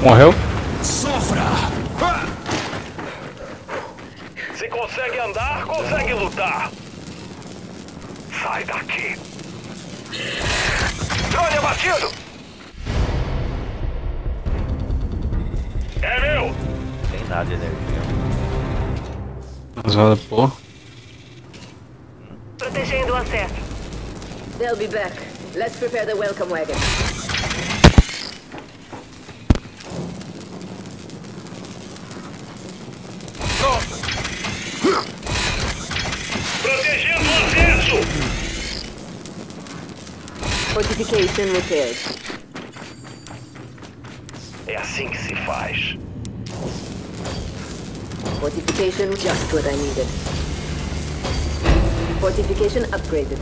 Morreu? Sofra. Se consegue andar, consegue lutar. Sai daqui. Drone abatido! É meu! Tem nada de energia. Usada por. Protegendo o acesso. They'll be back. Let's prepare the welcome wagon. Fortification repaired. É assim que se faz. Fortification just what I needed. Fortification upgraded.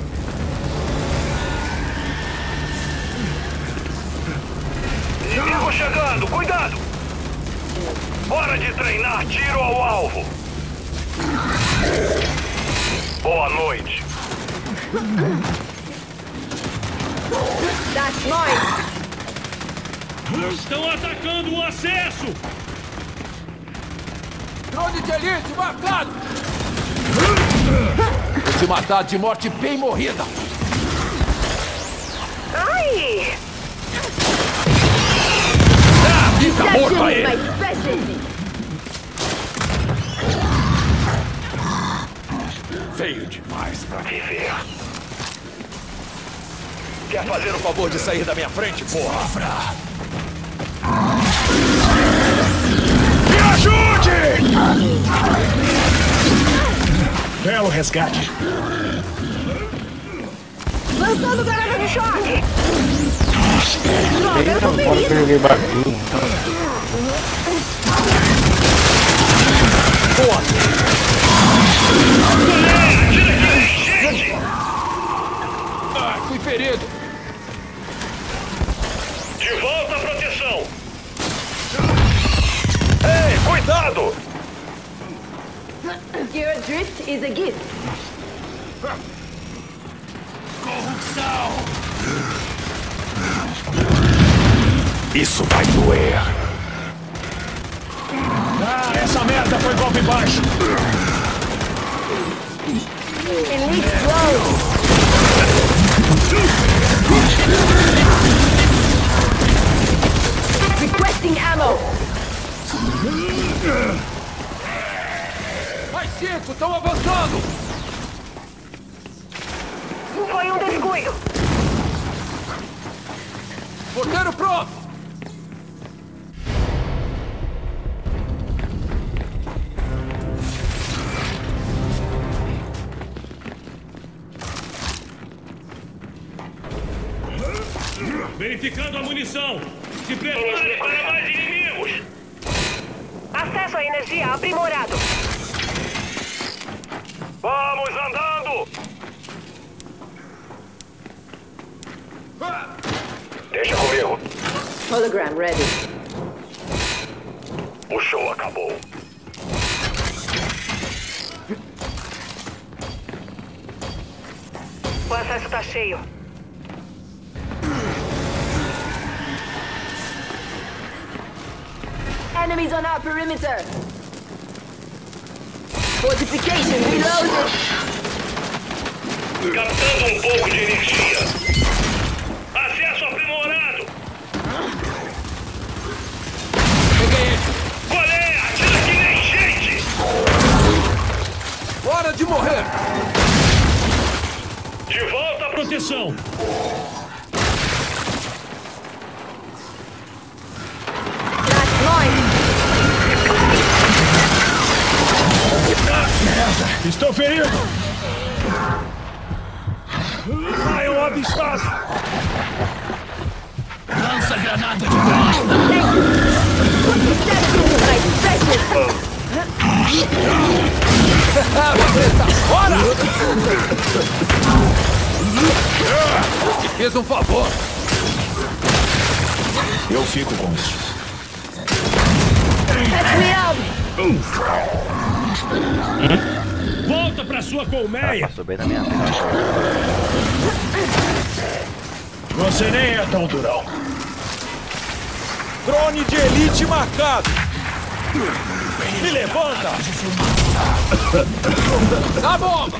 Inimigo chegando, cuidado! Hora de treinar tiro ao alvo. Boa noite. That's mine! Estão atacando o acesso. Drone de elite marcado! Vou te matar de morte bem morrida! Ai! Fica morto aí! Feio demais pra viver. Quer fazer o favor de sair da minha frente, porra? Me ajude! Belo resgate. Lançando granada de choque! Que eu joguei bagulho. Ah, fui ferido! De volta à proteção. Ei, cuidado! Your drift is a gift. Corrupção. Isso vai doer. Ah, essa merda foi golpe baixo. Elite drone! (laughs) Requesting ammo! Mais cinco, estão avançando! Foi um descuido. Porteiro pronto! Verificando a munição. Se prepare para mais inimigos. Acesso à energia aprimorado. Vamos andando! Deixa comigo. Hologram ready. O show acabou. O acesso tá cheio. Enemies on our perimeter! Fortification reloaded! Captando um pouco de energia. Acesso aprimorado. Peguei ele! Qual é? Atira que nem gente! Hora de morrer! De volta à Proteção. Mine! Estou ferido! Saiam avistados! Lança granada de! Você tá fora! Te fiz um favor! Eu fico com isso. Catch me up! Volta pra sua colmeia! Passou bem na minha frente. Você nem é tão durão. Drone de elite marcado! Me levanta! A bomba!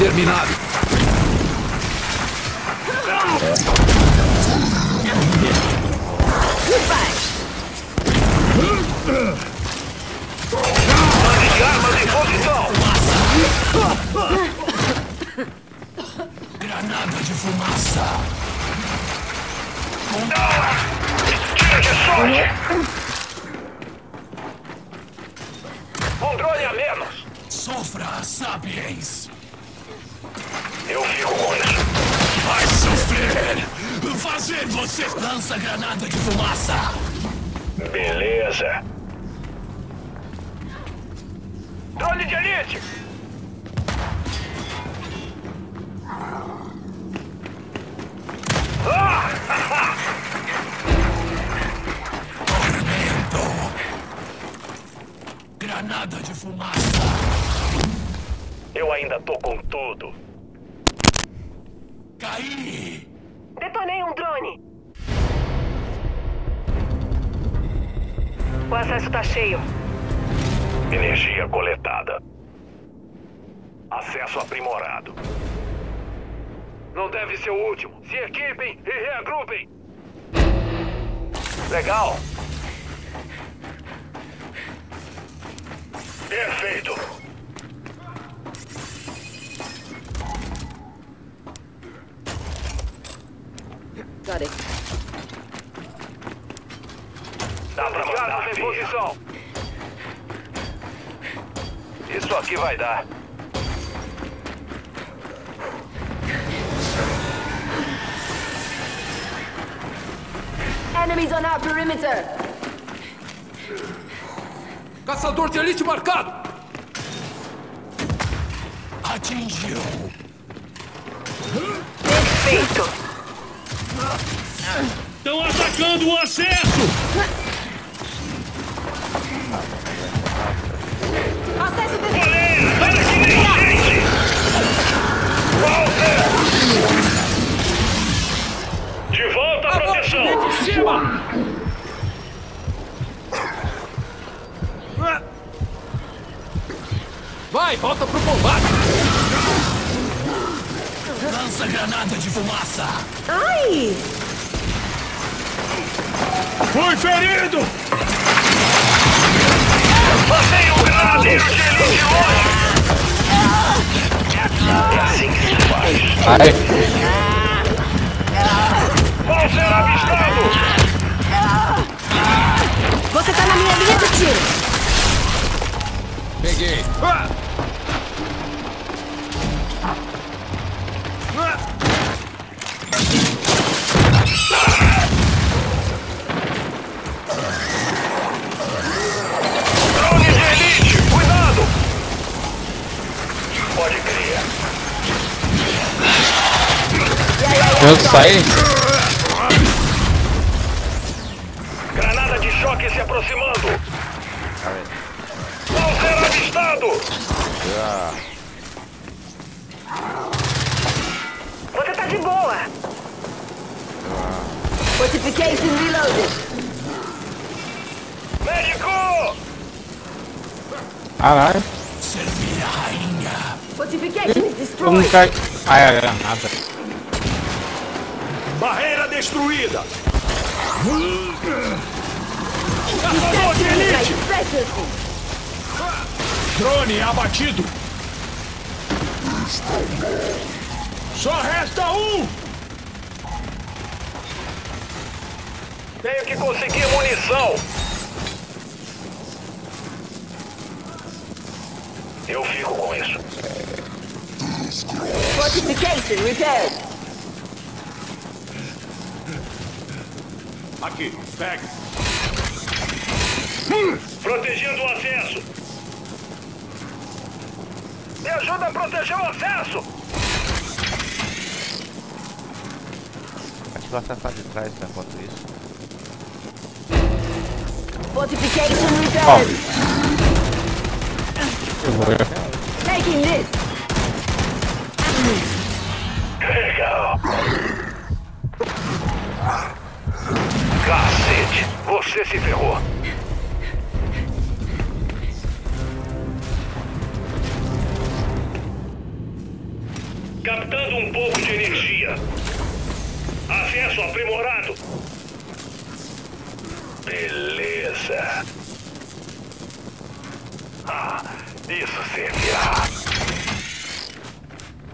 Exterminado! Mande armas em posição. Granada de fumaça! Tiro de sorte. Um drone a menos. Sofra, Sapiens! Eu fico com isso. Vai sofrer! Fazer você lança granada de fumaça! Beleza. Drone de elite. (laughs) Granada de fumaça! Eu ainda tô com tudo. Caí! Detonei um drone. O acesso tá cheio. Energia coletada. Acesso aprimorado. Não deve ser o último. Se equipem e reagrupem. Legal. Perfeito. Got it. Dá pra mandar em posição. Isso aqui vai dar. Enemies on our perimeter! Caçador de elite marcado! Atingiu! Perfeito. Estão atacando o acesso! Acesso desejado. De volta à proteção. De cima! Vai, volta pro combate! Lança granada de fumaça! Ai! Fui ferido! Mantenha um granadeiro de elite longe. É assim que se faz. Ai, Vão ser avistados. Você tá na minha linha de tiro! Peguei! Drone Eu saí. Granada de choque se aproximando. Vão ser avistados. Você tá de boa. Fortification reloaded! Médico! Caralho. Servir a rainha! Fortification is Como destroyed! cai. Ai, a granada. Barreira destruída! Caçador de elite! Drone abatido! Só resta um! Tenho que conseguir munição. Eu fico com isso. Fortification repaired. Aqui, pega. Protegendo o acesso. Me ajuda a proteger o acesso. Acesso tá de trás, né, enquanto isso. Fortification repaired. Eu vou. Taking this. Cacete, você se ferrou. Aprimorado. Beleza. Ah, isso servirá.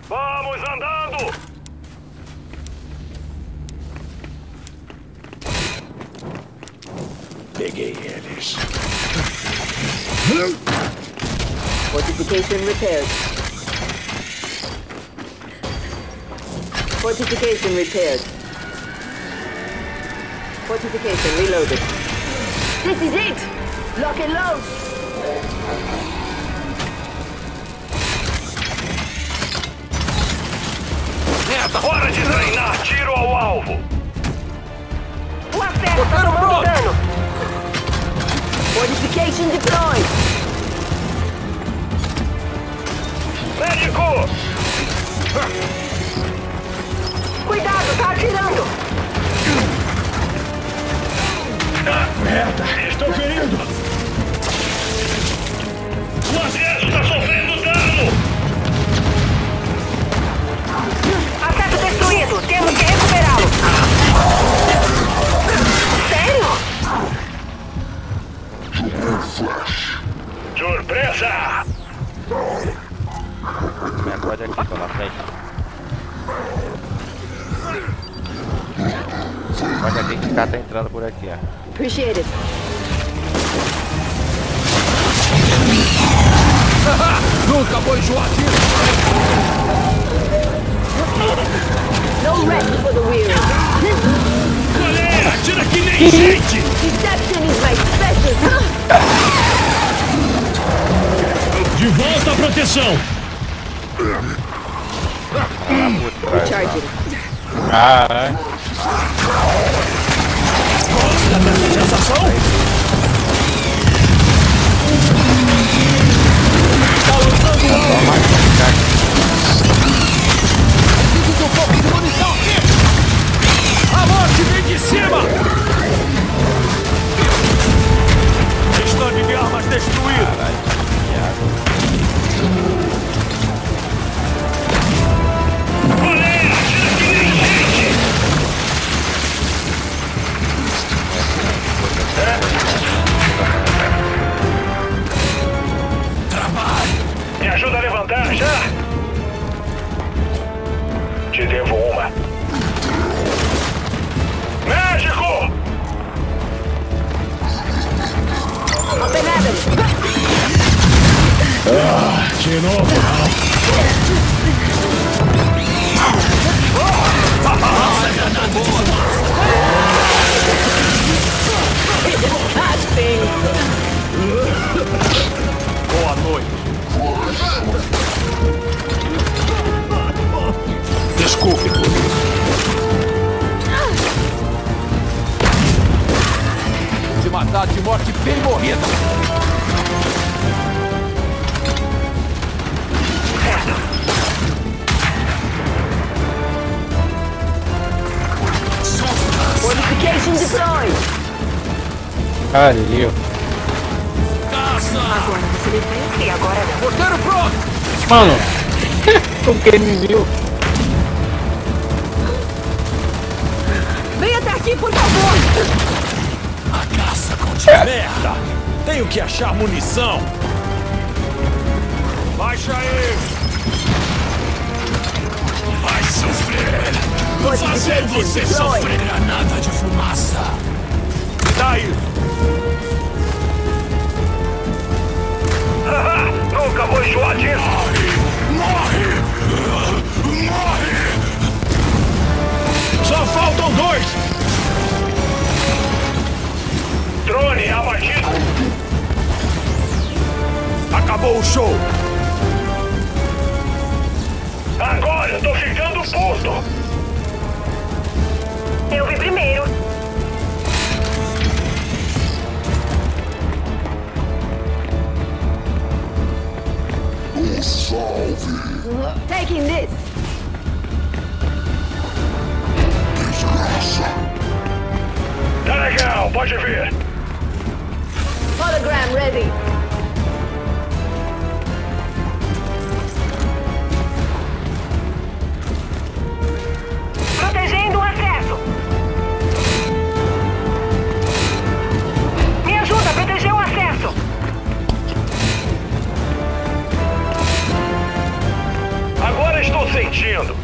Vamos andando! Peguei eles. Fortification repaired. Fortification repaired. Fortification reloaded. This is it! Lock and load! Merda! Hora de treinar tiro ao alvo! O acesso tá tomando dano. Fortification deployed! Médico! Cuidado, tá atirando. Merda! Estou ferido! O acesso está sofrendo dano! Acesso destruído. Temos que recuperá-lo. Sério? Surpresa! Me pode aqui, tô na frente. Pode aqui que o cara tá entrando por aqui, ó. Appreciate it. (laughs) Nunca vou enjoar disso! No rest for the weary. Galera, atira que nem gente! Deception is my specialty. (laughs) De volta à proteção! Caralho. Gosta dessa sensação? Está lançando Preciso de um pouco de munição aqui! A morte vem de cima! Estande de armas destruído. Me ajuda a levantar já! Te devo uma. Médico! That thing. Boa noite. Desculpe por isso. Te matar de morte bem morrida! Fortification deployed. Pariu. Agora você me e agora pronto! Mano! (laughs) o que ele viu? Vem até aqui, por favor! A caça continua. Merda! Tenho que achar munição! Baixa aí! Vai sofrer! Vou fazer você sofrer é granada de fumaça! evitar. (laughs) Nunca vou enjoar disso. Morre! Morre! Morre! Só faltam dois! Drone abatido! Acabou o show! Agora eu tô ficando puto! Eu vi primeiro. solve it. Taking this. Desgraça. Tá watch your vir. Hologram ready. Protegendo o acesso. sentindo.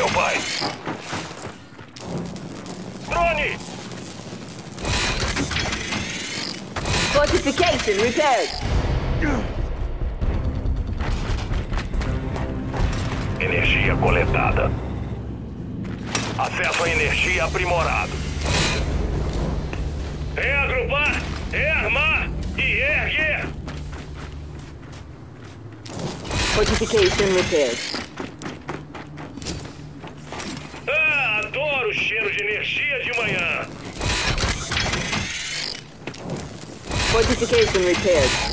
seu pai. Drone! Fortification repaired. Energia coletada. Acesso à energia aprimorado. Reagrupar, rearmar e erguer. Fortification repaired. Adoro o cheiro de energia de manhã. Fortification repaired.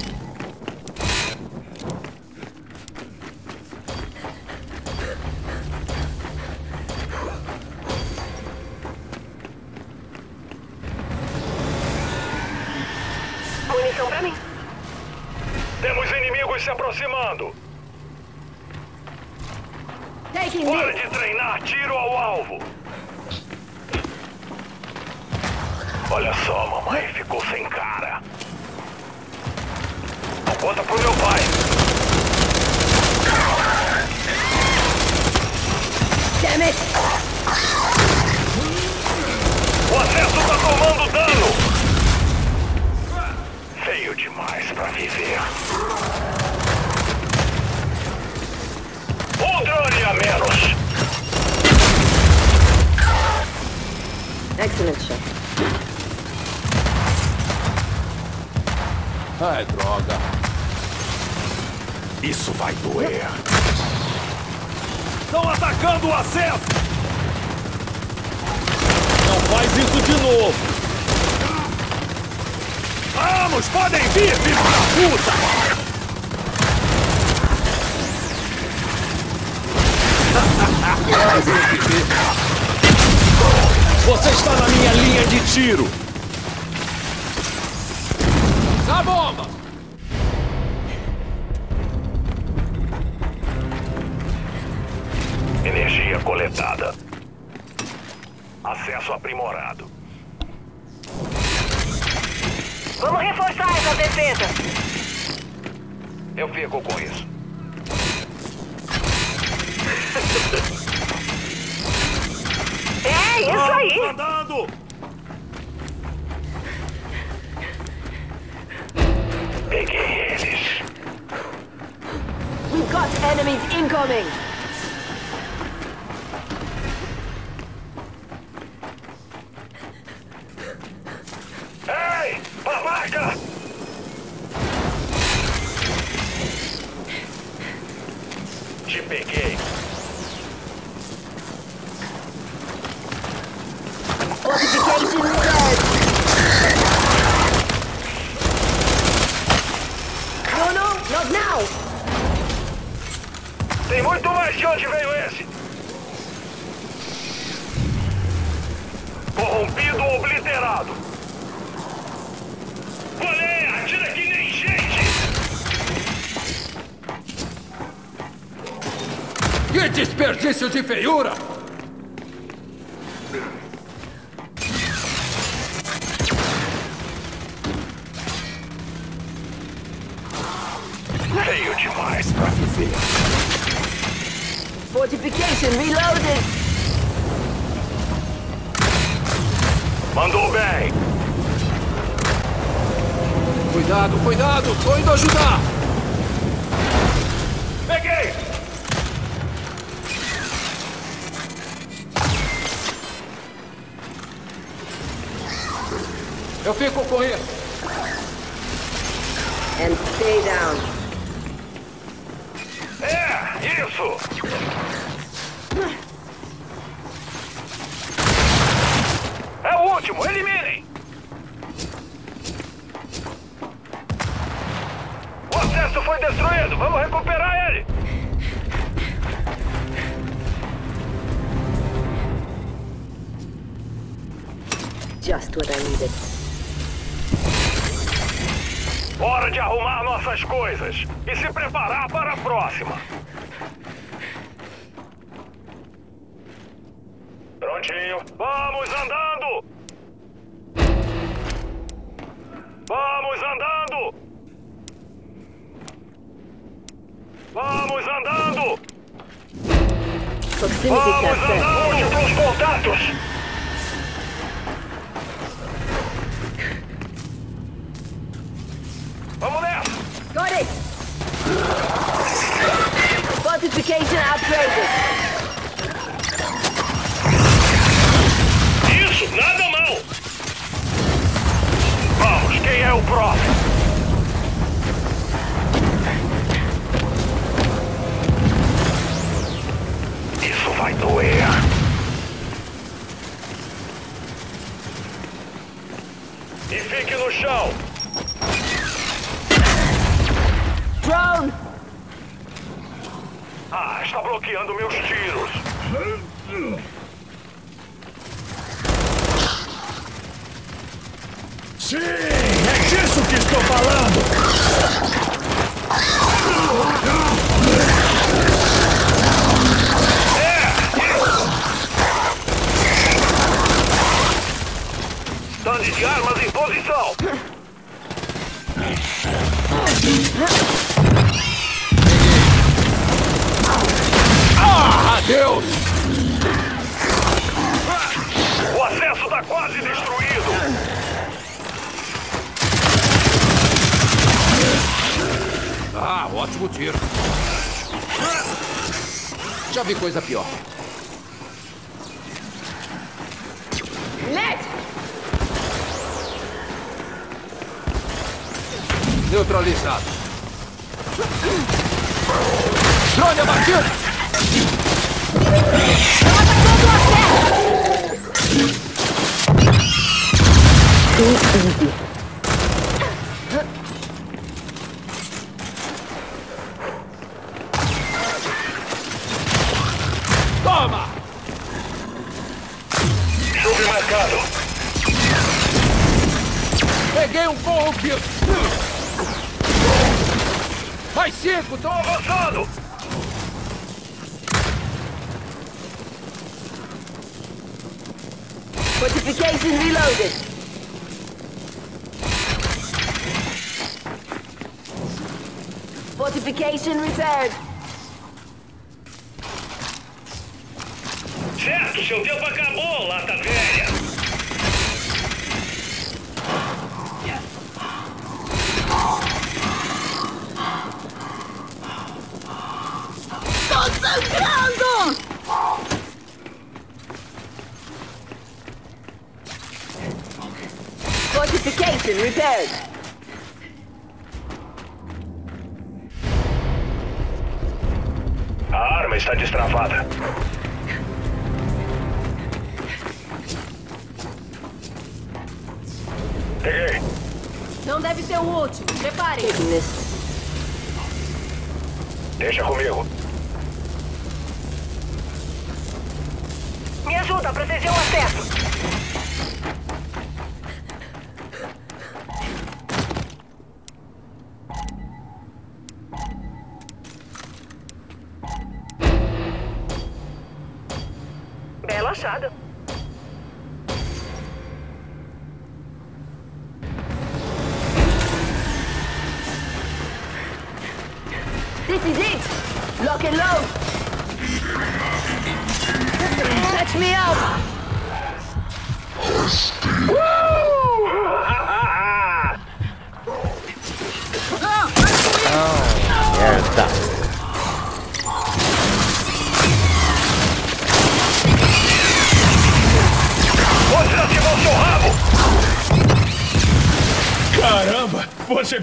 notícias de feiura! caminho. Vamos andando! Vamos andando! Vamos andando! Proximificação. Vamos andando! os contatos! Vamos nessa! Got it! Fortification upgraded! quem é o próximo. Isso vai doer. E fique no chão. Drone! Ah, está bloqueando meus tiros.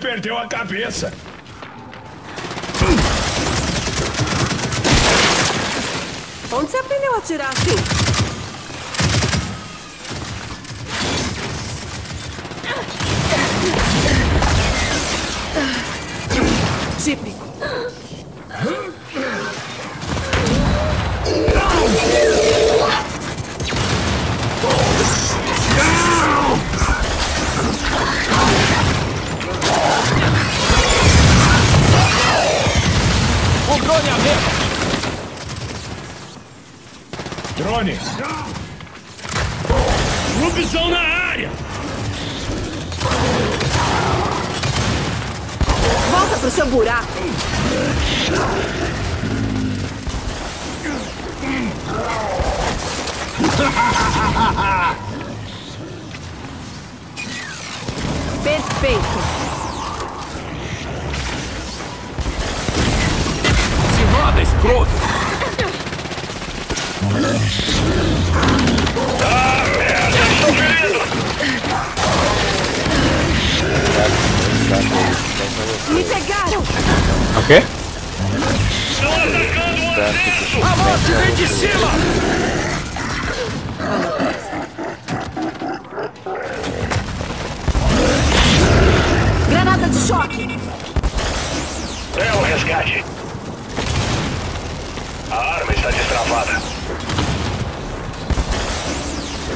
perdeu a cabeça. Onde você aprendeu a atirar assim? Típico. O drone mesa. Drone! Lubizão na área! Volta pro seu buraco! (laughs) Perfeito! Nada, escroto! Ah, merda! Me pegaram! O quê? Estão atacando o andejo! A morte vem de cima! Granada de choque! É o resgate! Está destravada.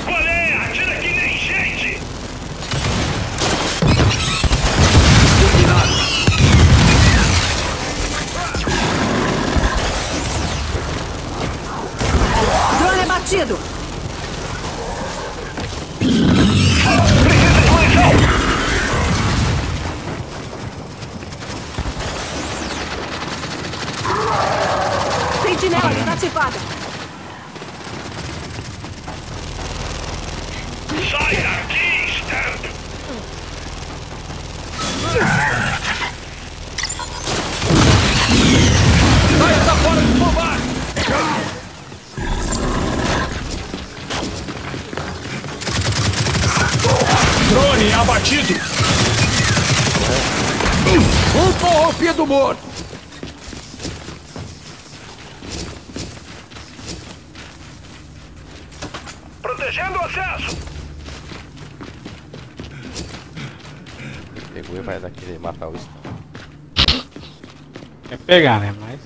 Qual é? Atira que nem gente! Drone abatido. Pegar, né? Mas.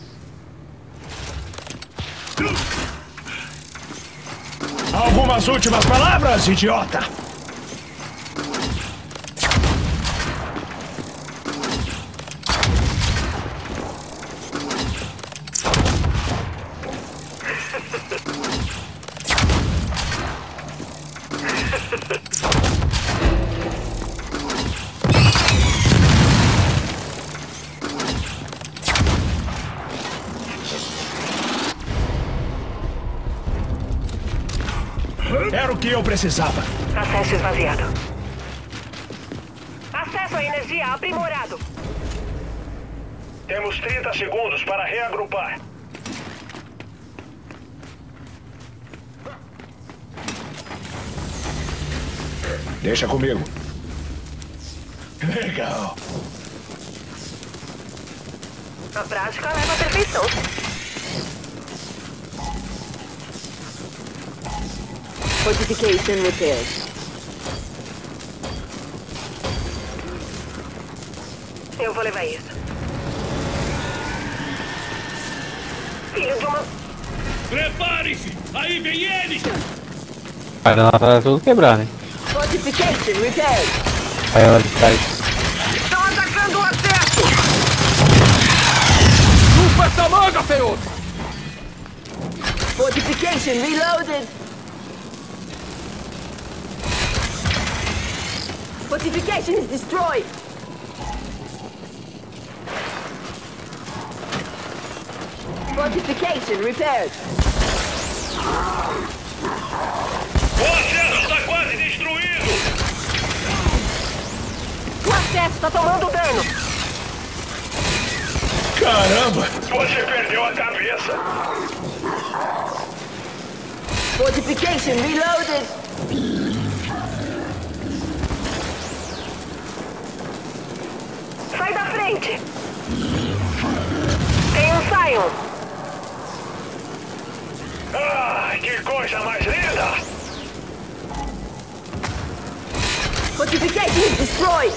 Algumas últimas palavras, idiota! Precisava. Acesso esvaziado. Acesso à energia aprimorado. Temos 30 segundos para reagrupar. Deixa comigo. Legal. A prática leva à perfeição. Fortification repaired. Eu vou levar isso. Filho de uma. Preparem-se! Aí vem eles! Vai lá atrás tudo quebrar, né? Fortification repaired. Aí ela traz. Estão destroyed. Fortification repaired. Frente! Tem um Sion! Ah, que coisa mais linda! Fortification is destroyed.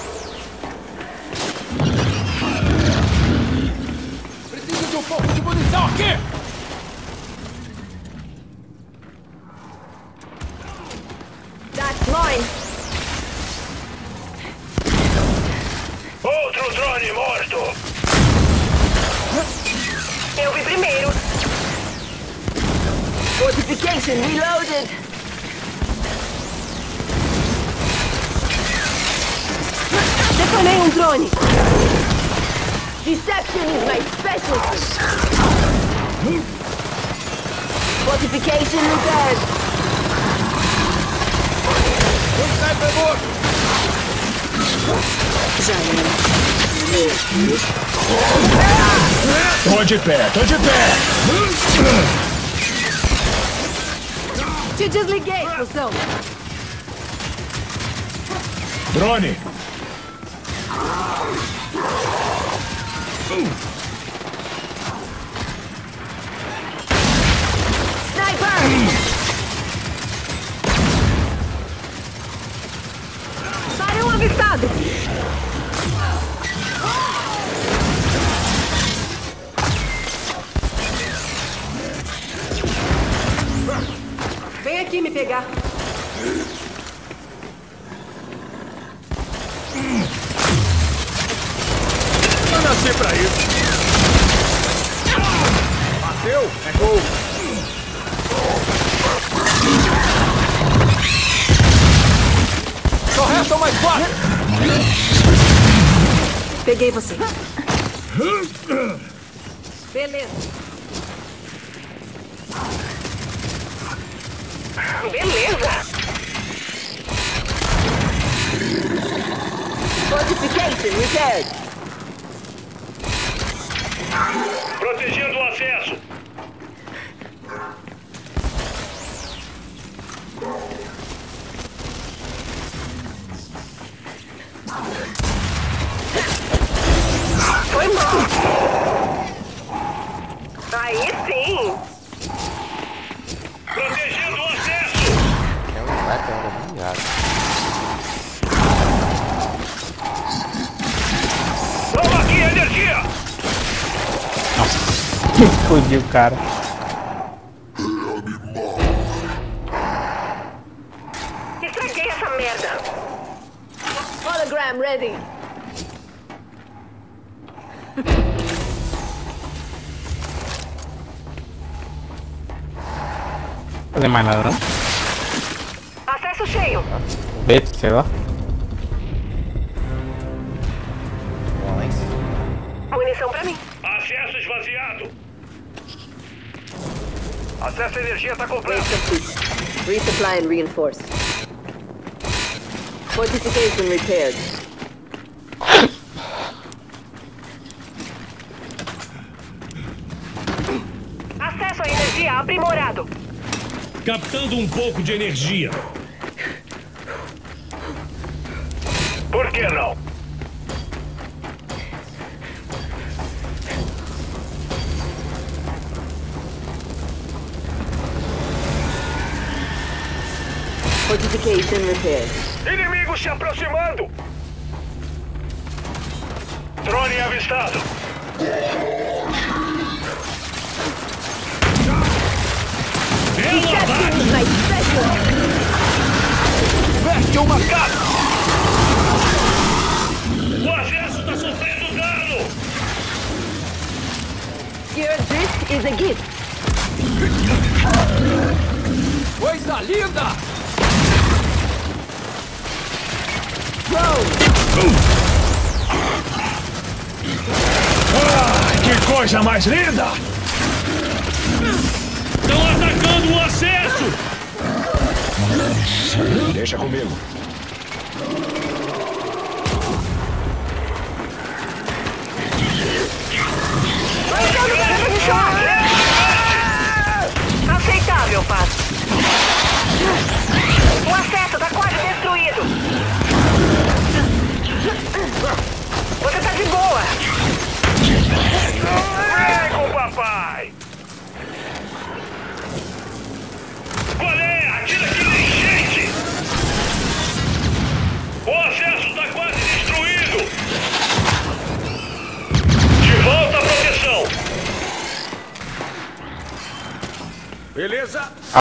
Preciso de um pouco de munição aqui! That's mine. Outro drone Eu vi primeiro! Fortification reloaded. Detonei um drone. Deception is my specialty. Fortification repaired. Um sniper morto! Já era. Tô de pé, tô de pé! Te desliguei, cuzão. Drone! Sniper! cara. reinforced. Fortification repaired. Acesso à energia aprimorado. Captando um pouco de energia. Inimigos se aproximando!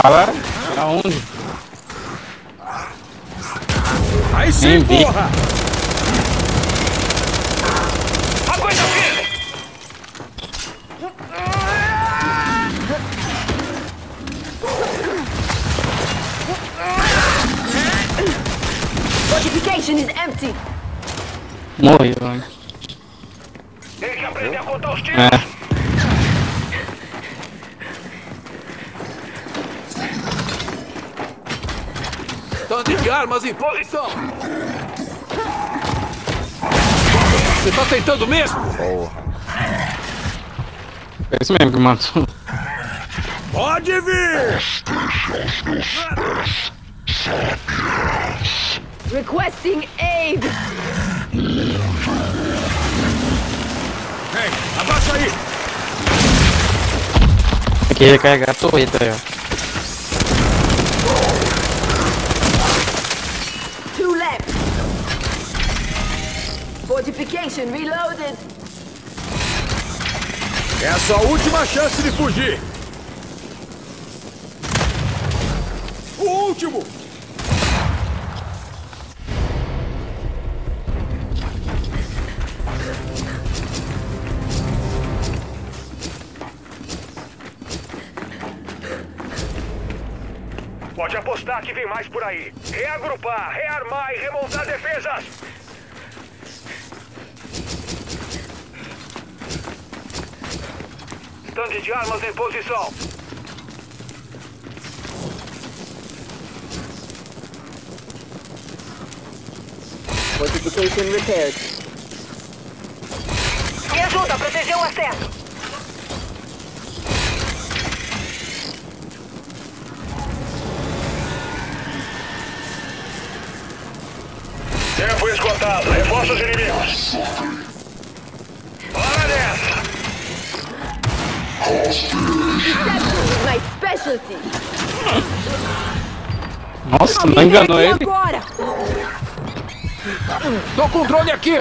Fala aonde? Aí sim, Entendi. porra! Aguenta firme! Fortification is empty! Morreu. mesmo! Porra. É isso mesmo que matou. Pode vir! Esteja aos meus pés, sapiens! Requesting aid! Ei, abaixa aí! Aqui que recarregar a torreta tá aí, ó. Reloaded, reloaded. É a sua última chance de fugir. O último! Pode apostar que vem mais por aí. Reagrupar, reagrupar. Tanque de armas em posição. Fortification repaired. Me não enganou ele. agora? Tô com o drone aqui!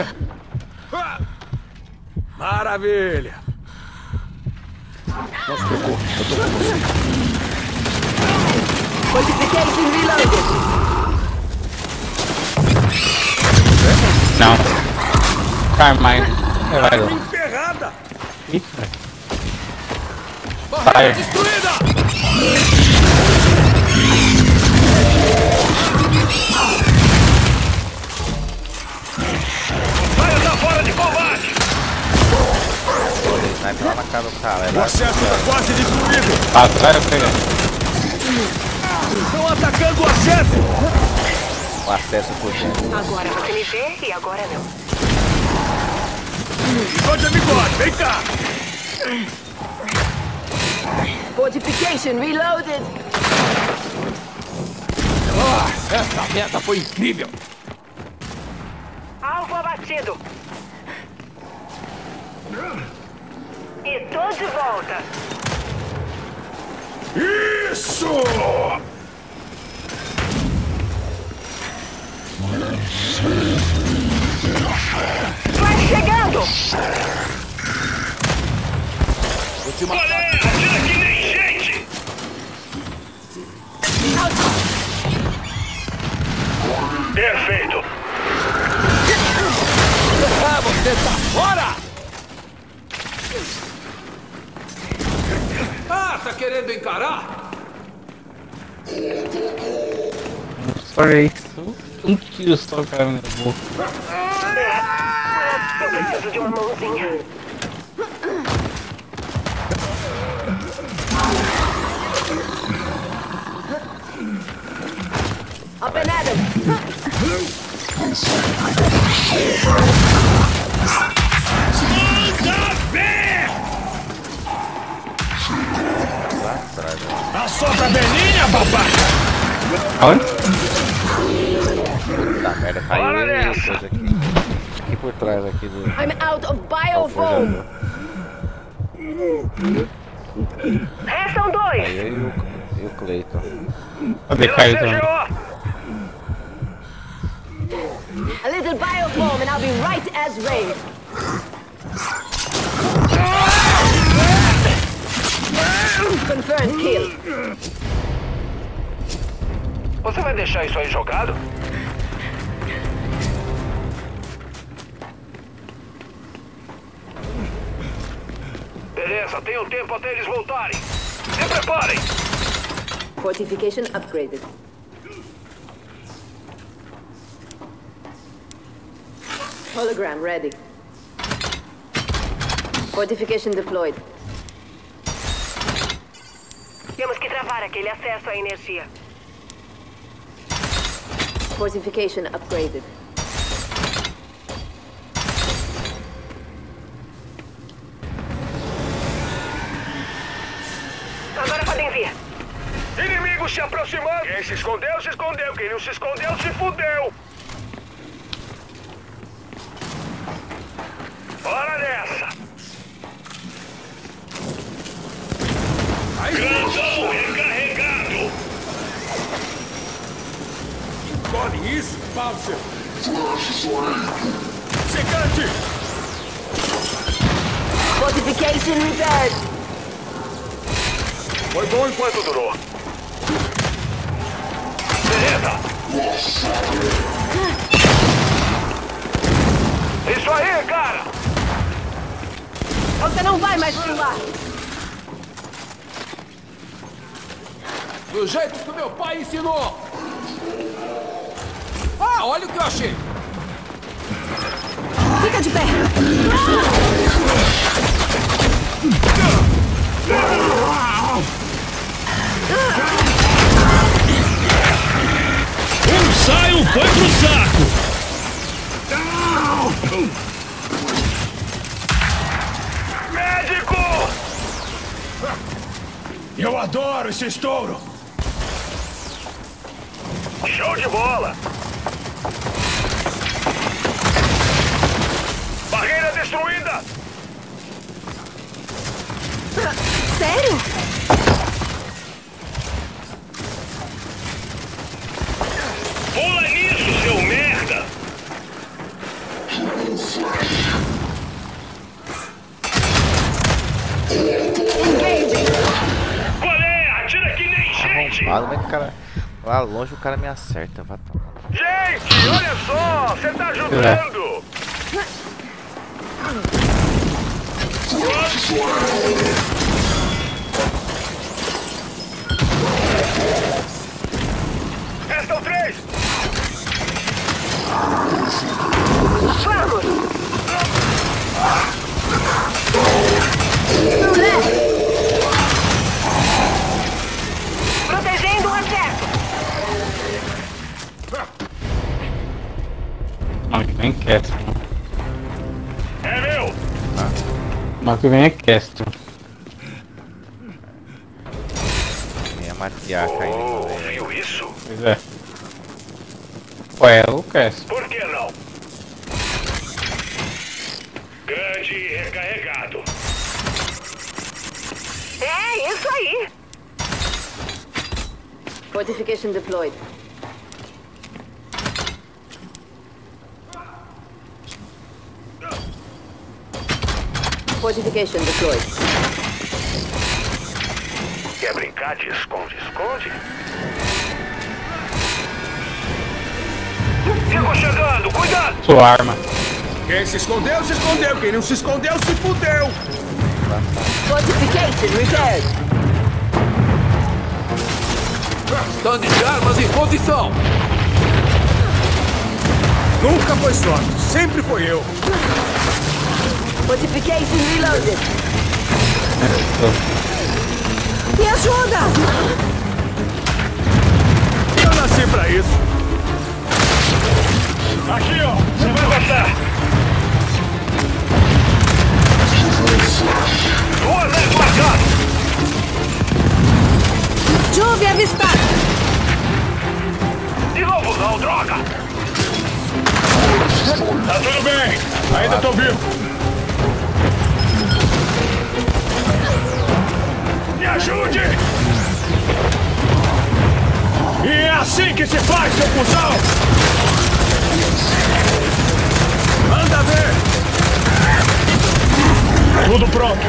Maravilha! Fortification reloaded. Não. Carmine. É, vai lá. Ferrada! Vai. destruída! Lá na cara do cara. É O acesso tá quase destruído. Tá, vai eu pegar. Estão atacando o acesso. O acesso por dentro. Agora você me vê e agora não. Bigode é bigode, vem cá. Fortification reloaded. Ah, essa meta foi incrível! Alvo abatido. De volta. Isso! Vai chegando! Galera, querendo encarar? Só isso. Um tiro só cara me levou. Eu preciso de uma mãozinha. Up and at him. Atrás. ó. Assopra a velhinha, papai. Aonde? Tá, merda, caiu Bora nessa. coisa aqui. Aqui por trás aqui do. I'm out of biofoam. Restam dois. Aí eu e o, e o Cleiton. Cadê caiu também? A little biofoam and I'll be right as rain. Confirmed kill. Você vai deixar isso aí jogado? Beleza, tenho tempo até eles voltarem. Se preparem! Fortification upgraded. Hologram ready. Fortification deployed. Temos que travar aquele acesso à energia. Fortification upgraded. Agora podem vir. Inimigos se aproximando! Quem se escondeu, se escondeu. Quem não se escondeu, se fudeu! Bora nessa! Grandão recarregado! Engole isso, Bowser! Secante. Fortification repaired. Foi bom enquanto durou. Beleza. Isso aí, cara. Você não vai mais pular. Do jeito que o meu pai ensinou. Ah, olha o que eu achei. Fica de pé. O ensaio foi pro saco! Médico! Eu adoro esse estouro! Show de bola! Barreira destruída! Sério? Pula nisso, seu merda! Qual é? Atira que nem gente! Arrombado, é o cara. Lá longe o cara me acerta. Vai tomar. Gente, olha só! Você tá ajudando! Restam três! Vamos! Protegendo Mas que vem Castro. É meu! Mas que vem é Castro. Minha matriarca aí. Ouviu isso? Pois é. Ué, é o Castro. Por que não? Grande e recarregado. É, isso aí. Fortification deployed. Fortification deployed. Quer brincar de esconde-esconde? Fico chegando, cuidado! Sua arma. Quem se escondeu, se escondeu. Quem não se escondeu, se fudeu. Fortification repaired. Stand de armas em posição. Nunca foi sorte. Sempre foi eu. Fortification reloaded. Me ajuda! Eu nasci pra isso. Aqui, ó. Você vai gostar. Duas vezes marcado! Juve avistado! De novo não, droga! Tá tudo bem. Ainda tô vivo. Ajude! E é assim que se faz, seu cuzão! Manda ver! Tudo pronto.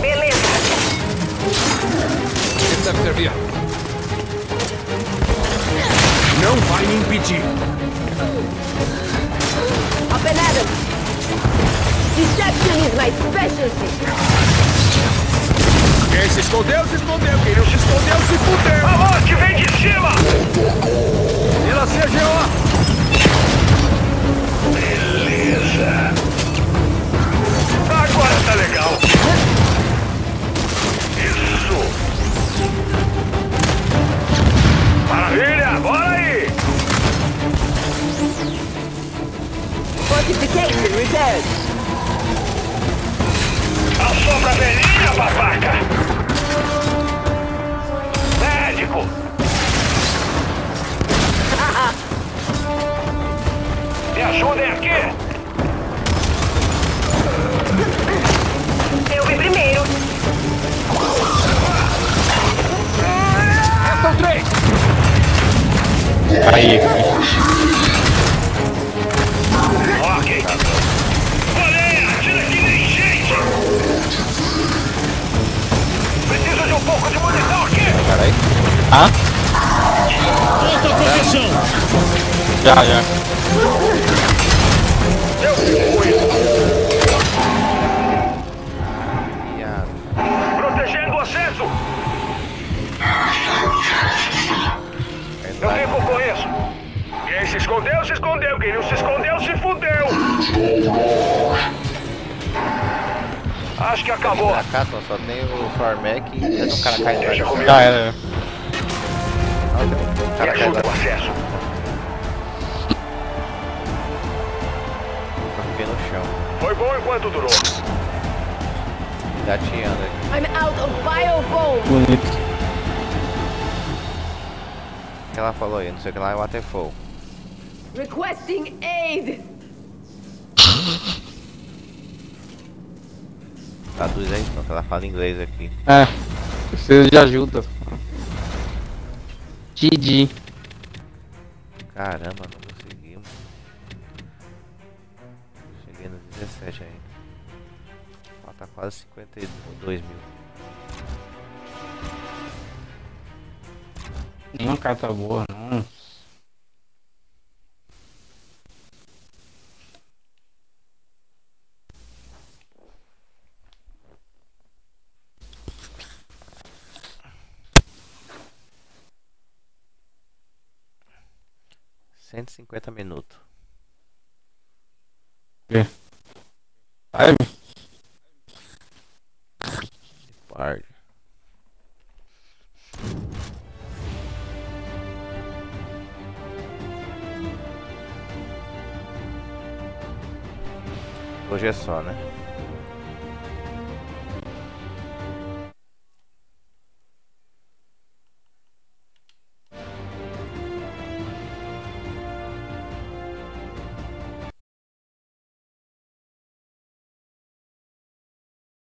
Beleza. Isso deve servir. Não vai me impedir. Up and at him! Deception is my specialty! Quem se escondeu, se escondeu. Quem não se escondeu, se fudeu. Alô, que vem de cima! Pela CGO. Beleza. Agora tá legal. Isso. Maravilha, bora aí! Fortification repaired! Assopra a velhinha, babaca! Médico! Me ajudem aqui! Eu vi primeiro. Restam três. Aí, Ok. Olha, atira que nem gente! Preciso de um Hã? Alta proteção! Já, já. Eu fico com isso. Viado. Protegendo o acesso. Eu fico com isso. Quem se escondeu, se escondeu. Quem não se escondeu, se fudeu. Acho que acabou. Na Caton só tem o Farmec e tem um cara caindo Deixa comigo. Já era. Ah, um Me cara caindo ajuda o acesso. Fiquei no chão. Foi bom enquanto durou. Gateando aqui. I'm out of biofoam. Bonito. O que ela falou aí? Não sei o que lá é Waterfall. Requesting aid. Traduz aí, não, que ela fala inglês aqui. É. Preciso de ajuda. GG. Caramba, não conseguimos. Cheguei no 17 ainda. Falta quase 52 mil. Nenhuma carta boa, não. Cento e cinquenta minutos. Vai, Party. Hoje é só, né?